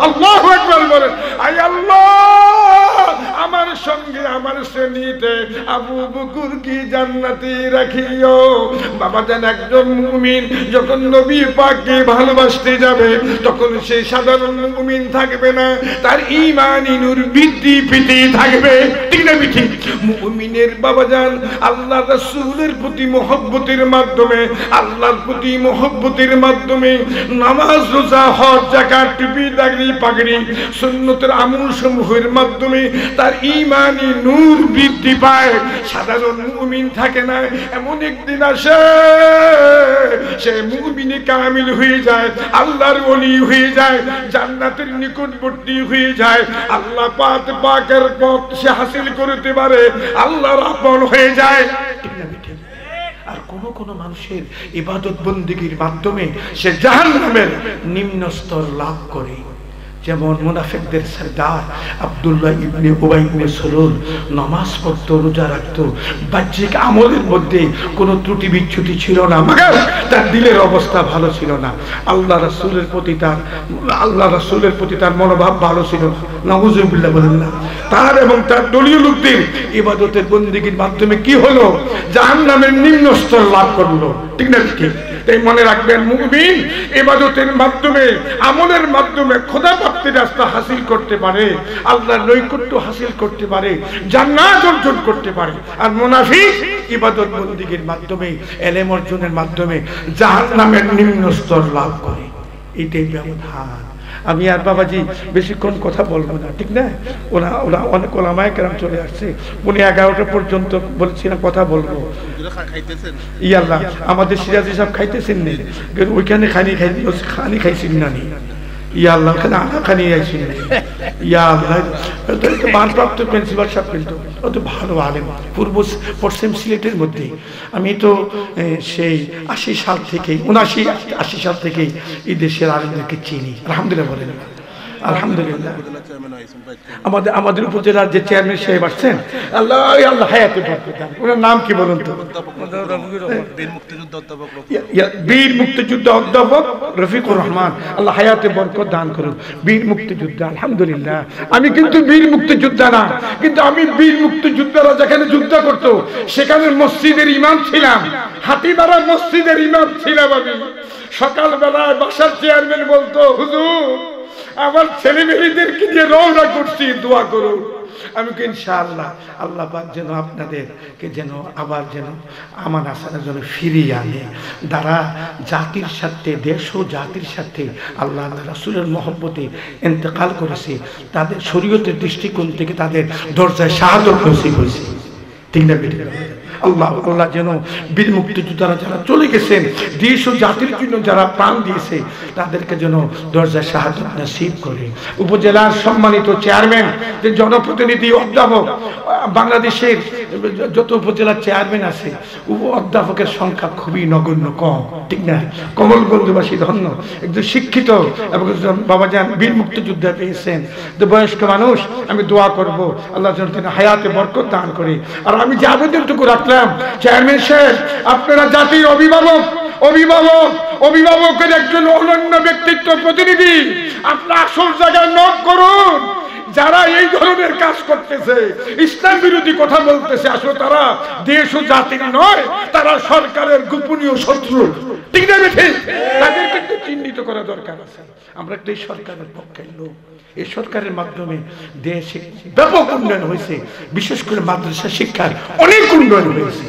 আল্লাহ একবার বলেন আই আল্লাহ আমার সঙ্গে আমার শ্রেণীতে আবু বকুর কি জান্নাতি রাখিও? বাবা জান একজন মুমিন, যখন নবী পাককে ভালোবাসতে যাবে, তখন সে সাধারণ মুমিন থাকবে না, তার ইমানি নূর বৃদ্ধি পেতে থাকবে। ঠিক না ঠিক মুমিনের বাবা যান আল্লাহ রাসূলের প্রতি মহব্বতের মাধ্যমে, আল্লাহর প্রতি মহব্বতের মাধ্যমে নামাজ, রোজা, হজ, যাকাত, টুপি, দাগড়ি, পাগড়ি, সুন্নতের আমল সমূহের মাধ্যমে তার ইমানি নূর বৃদ্ধি পায়। সাধারণ মুমিন থাকে না, এমন একদিন আসে, সে মুমিনে কামিল হয়ে যায়, আল্লাহর ওলি হয়ে যায়, জান্নাতের নিকটবর্তী হয়ে যায়। আল্লাহ পাক পাকের পথ সে হাসিল করতে পারে, আল্লাহর আপন হয়ে যায়? আর কোন কোন মানুষের ইবাদত বন্দিগির মাধ্যমে সে জাহান্নামের নিম্ন স্তর লাভ করে। যেমন মুনাফিকদের সরদার আব্দুল্লাহ ইবনে উবাই ইবনে সলুল নামাজ পড়তো, রোজা রাখতো। বাহ্যিক আমলের মধ্যে কোনো ত্রুটি বিচ্যুতি ছিল না, মাগার তার দিলের অবস্থা ভালো ছিল না। আল্লাহ রাসূলের প্রতি তার, আল্লাহ রাসূলের প্রতি তার মনোভাব ভালো ছিল না। নওয়াজুবিল্লাহ বলেন না তার এবং তার দলীয় লোকদের ইবাদতের বন্দিগির মাধ্যমে কি হলো? জাহান্নামের নিম্ন স্তর লাভ করল। ঠিক না ঠিক? তাই মনে রাখবেন, মুমিন ইবাদতের মাধ্যমে, আমলের মাধ্যমে খোদা প্রাপ্তির রাস্তা হাসিল করতে পারে, আল্লাহর নৈকট্য হাসিল করতে পারে, জান্নাত অর্জন করতে পারে। আর মুনাফিক ইবাদত বন্দিগির মাধ্যমে, এলেম অর্জনের মাধ্যমে জাহান্নামের নিম্ন স্তর লাভ করে। এটাই ব্যবধান। আমি আর বাবাজি বেশিক্ষণ কথা বলব না ঠিক না ওরা ওরা অনেক ওলামায় কেরাম চলে আসছে উনি এগারোটা পর্যন্ত বলছি না কথা বলব ইয়াল্লাহ আমাদের সিরাজি সব খাইতেছেন নি ওইখানে খানি খাই খানি খাইছেন না নি ইয়া আল্লাহ ওখানে আনা খানি আইছেন নি ইয়া আল্লাহ তো একটা প্রিন্সিপাল সাহেব কিন্তু, ও ভালো আলেম, পূর্ব পশ্চিম সিলেটের মধ্যে। আমি তো সেই আশি সাল থেকে উনাশি, আশি সাল থেকে এই দেশের আলেমদেরকে চিনি, আলহামদুলিল্লাহ বলেন আলহামদুলিল্লাহ। আমাদের আমাদের উপজেলার যে চেয়ারম্যান সাহেব আসছেন আল্লাহ আল্লাহ হায়াতে ওনার নাম কি বলুন তো? বীর মুক্তিযুদ্ধ অধ্যাপক রফিকুর রহমান, আল্লাহ হায়াতে বরকত দান করুন। বীর আলহামদুলিল্লাহ। আমি কিন্তু বীর মুক্তিযোদ্ধা না, কিন্তু আমি বীর মুক্তিযোদ্ধারা যেখানে যুদ্ধ করত, সেখানে মসজিদের ইমাম ছিলাম। হাতিমারা মসজিদের ইমাম ছিলাম আমি। সকালবেলায় বাসার চেয়ারম্যান বলতো, হুজুর আমার ছেলে মেয়েদেরকে নিয়ে রওনা করছি, দোয়া করুন। আমি কি ইনশাআল্লাহ, আল্লাহ পাক যেন আপনাদেরকে যেন আবার যেন আমার আসার জন্য ফিরিয়ে আনে। যারা জাতির স্বার্থে, দেশ ও জাতির সাথে আল্লাহ রাসুলের মহব্বতে ইন্তেকাল করেছে। তাদের শরীয়তের দৃষ্টিকোণ থেকে তাদের দরজায় সাহায্য নসিব হয়েছে। ঠিক না না? আল্লাহ আল্লাহ যেন বীর মুক্তিযোদ্ধারা যারা চলে গেছেন, দেশ ও জাতির জন্য যারা প্রাণ দিয়েছে, তাদেরকে যেন দরজায় সাহায্য নসিব করে। উপজেলার সম্মানিত চেয়ারম্যান, যে জনপ্রতিনিধি, অধ্যাপক, বাংলাদেশের যত উপজেলার চেয়ারম্যান আছে অধ্যাপকের সংখ্যা খুবই নগণ্য কম, ঠিক না? কমল বন্ধুবাসী ধন্য, একজন শিক্ষিত এবং একজন বাবাজান বীর মুক্তিযোদ্ধা পেয়েছেন। তো বয়স্ক মানুষ, আমি দোয়া করব, আল্লাহ যেন তিনি হায়াতে বরকত দান করে। আর আমি যে আবেদনটুকু রাখলাম চেয়ারম্যান সাহেব আপনারা জাতির অভিভাবক অভিভাবক, অভিভাবকের একজন অনন্য ব্যক্তিত্ব প্রতিনিধি, আপনার আসল জায়গায় নক করুন। যারা এই ধরনের কাজ করতেছে ইসলাম বিরোধী কথা বলতেছে আসলে তারা দেশ ও জাতির নয় তারা সরকারের গোপনীয় শত্রু। ঠিক না ঠিক তাদের কিন্তু চিহ্নিত করা দরকার আছে। আমরা একটা সরকারের পক্ষের লোক। এই সরকারের মাধ্যমে দেশে ব্যাপক উন্নয়ন হয়েছে। বিশেষ করে মাদ্রাসা শিক্ষার অনেক উন্নয়ন হয়েছে।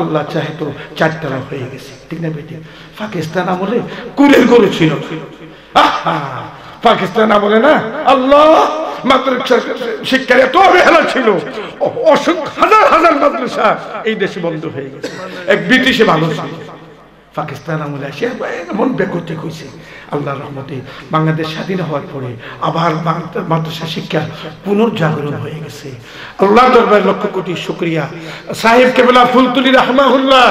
আল্লাহ চাহে তো চারতলা হয়ে গেছে। ঠিক না বেটি পাকিস্তান আমলে কুলের গরু ছিল। আহা, পাকিস্তান আমলে না? আল্লাহ, মাদ্রাসা শিক্ষার এত অবহেলা ছিল। অসংখ্য হাজার হাজার মাদ্রাসা এই দেশে বন্ধ হয়ে গেছে। এক ব্রিটিশে ভালো ছিল পাকিস্তান আমলে আসে, এমন ব্যাকতিক হয়েছে আল্লাহ রহমতে বাংলাদেশ স্বাধীন হওয়ার পরে আবার মাদ্রাসা শিক্ষা পুনর্জাগরণ হয়ে গেছে। আল্লাহ দরবার লক্ষ কোটি শুক্রিয়া। সাহেব কেবলা ফুলতুলি রহমাহুল্লাহ।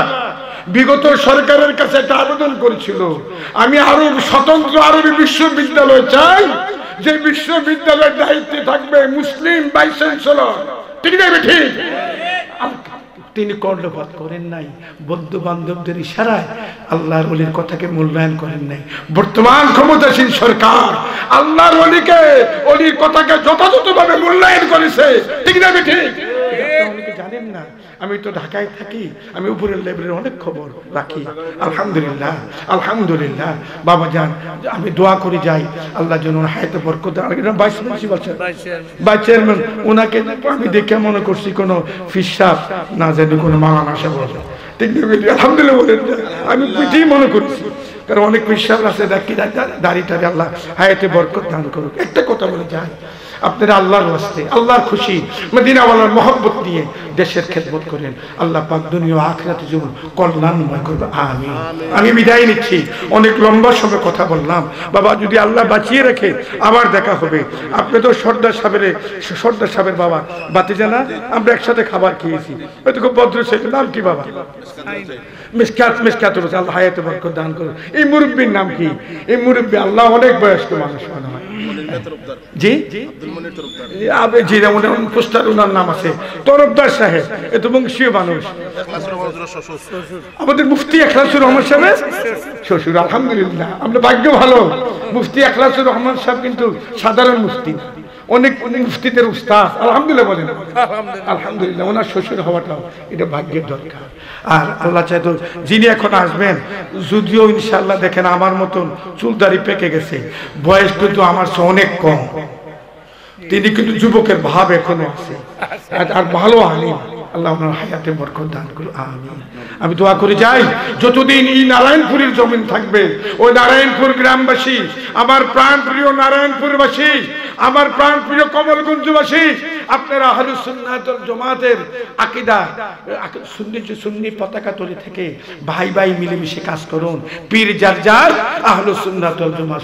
বিগত সরকারের কাছে একটা আবেদন করেছিল। আমি আরও স্বতন্ত্র আরবি বিশ্ববিদ্যালয় চাই যে বিশ্ববিদ্যালয়ের দায়িত্বে থাকবে মুসলিম ভাইস চ্যান্সেলর ঠিক না ঠিক তিনি কর্ণপাত করেন নাই বন্ধু বান্ধবদের ইশারায় আল্লাহর অলির কথাকে মূল্যায়ন করেন নাই। বর্তমান ক্ষমতাসীন সরকার আল্লাহর অলিকে অলির কথাকে যথাযথভাবে মূল্যায়ন করেছে। ঠিক না ঠিক জানেন না আমি তো ঢাকায় থাকি আমি উপরের লেভেলের অনেক খবর রাখি। আলহামদুলিল্লাহ আলহামদুলিল্লাহ। বাবা যান আমি দোয়া করে যাই আল্লাহ যেন হায়াতে বরকত বাইশ বলছেন বা চেয়ারম্যান ওনাকে আমি দেখে মনে করছি কোনো ফিসাব না জানি কোনো মালান আসা বলে। ঠিক? আলহামদুলিল্লাহ বলেন আমি পিঠেই মনে করছি। কারণ অনেক বিশ্বাস আছে দেখি দাড়ি আল্লাহ হায়াতে বরকত দান করুক। একটা কথা বলে যায় আপনারা আল্লাহর ওয়াস্তে আল্লাহর খুশি মদিনাওয়ালার মহব্বত নিয়ে দেশের খেদমত করেন। আল্লাহ পাক দুনিয়া আখরাতে জীবন কল্যাণময় করবে। আমি আমি বিদায় নিচ্ছি। অনেক লম্বা সময় কথা বললাম। বাবা যদি আল্লাহ বাঁচিয়ে রাখে আবার দেখা হবে আপনি তো সর্দার সাহেবের সর্দার সাহেবের বাবা বাতি জানা আমরা একসাথে খাবার খেয়েছি। হয়তো খুব ভদ্র ছেলে। নাম কি বাবা? মিসকাত মিসকাত রয়েছে আল্লাহ হায়াতে বরকত দান করুন। এই মুরব্বীর নাম কি? এই মুরব্বী আল্লাহ অনেক বয়স্ক মানুষ মনে হয়। জি? আবে জি পোস্টার ওনার নাম আছে। তরফদার সাহেব এ তো বংশীয় মানুষ। আমাদের মুফতি এখলাসুর রহমান সাহেব শ্বশুর আলহামদুলিল্লাহ আমরা ভাগ্য ভালো। মুফতি এখলাসুর রহমান সাহেব কিন্তু সাধারণ মুফতি। অনেক অনেক মুফতিদের উস্তাদ। আলহামদুলিল্লাহ বলেন। আলহামদুলিল্লাহ। ওনার শ্বশুর হওয়াটাও এটা ভাগ্যের দরকার। আর আল্লাহ চাইতো যিনি এখন আসবেন যদিও ইনশাল্লাহ দেখেন আমার মতন চুলদারি পেকে গেছে বয়স কিন্তু আমার চেয়ে অনেক কম। তিনি কিন্তু যুবকের ভাব এখনও আছে। আর- ভালো আলিম। আল্লাহ ওনার হায়াতে বরকত দান আমি দোয়া করে, যাই। যতদিন এই নারায়ণপুরের জমিন থাকবে, ওই নারায়ণপুর গ্রামবাসী, আমার প্রাণ প্রিয় নারায়ণপুরবাসী, আমার প্রাণ প্রিয় কমলগঞ্জবাসী, আপনারা আহলুস সুন্নাতুল জামাতের আকীদা, আক- সুন্নি সুন্নি পতাকা তলে থেকে ভাই ভাই মিলেমিশে কাজ করুন। পীর যার যার, আহলুস সুন্নাতুল জামাত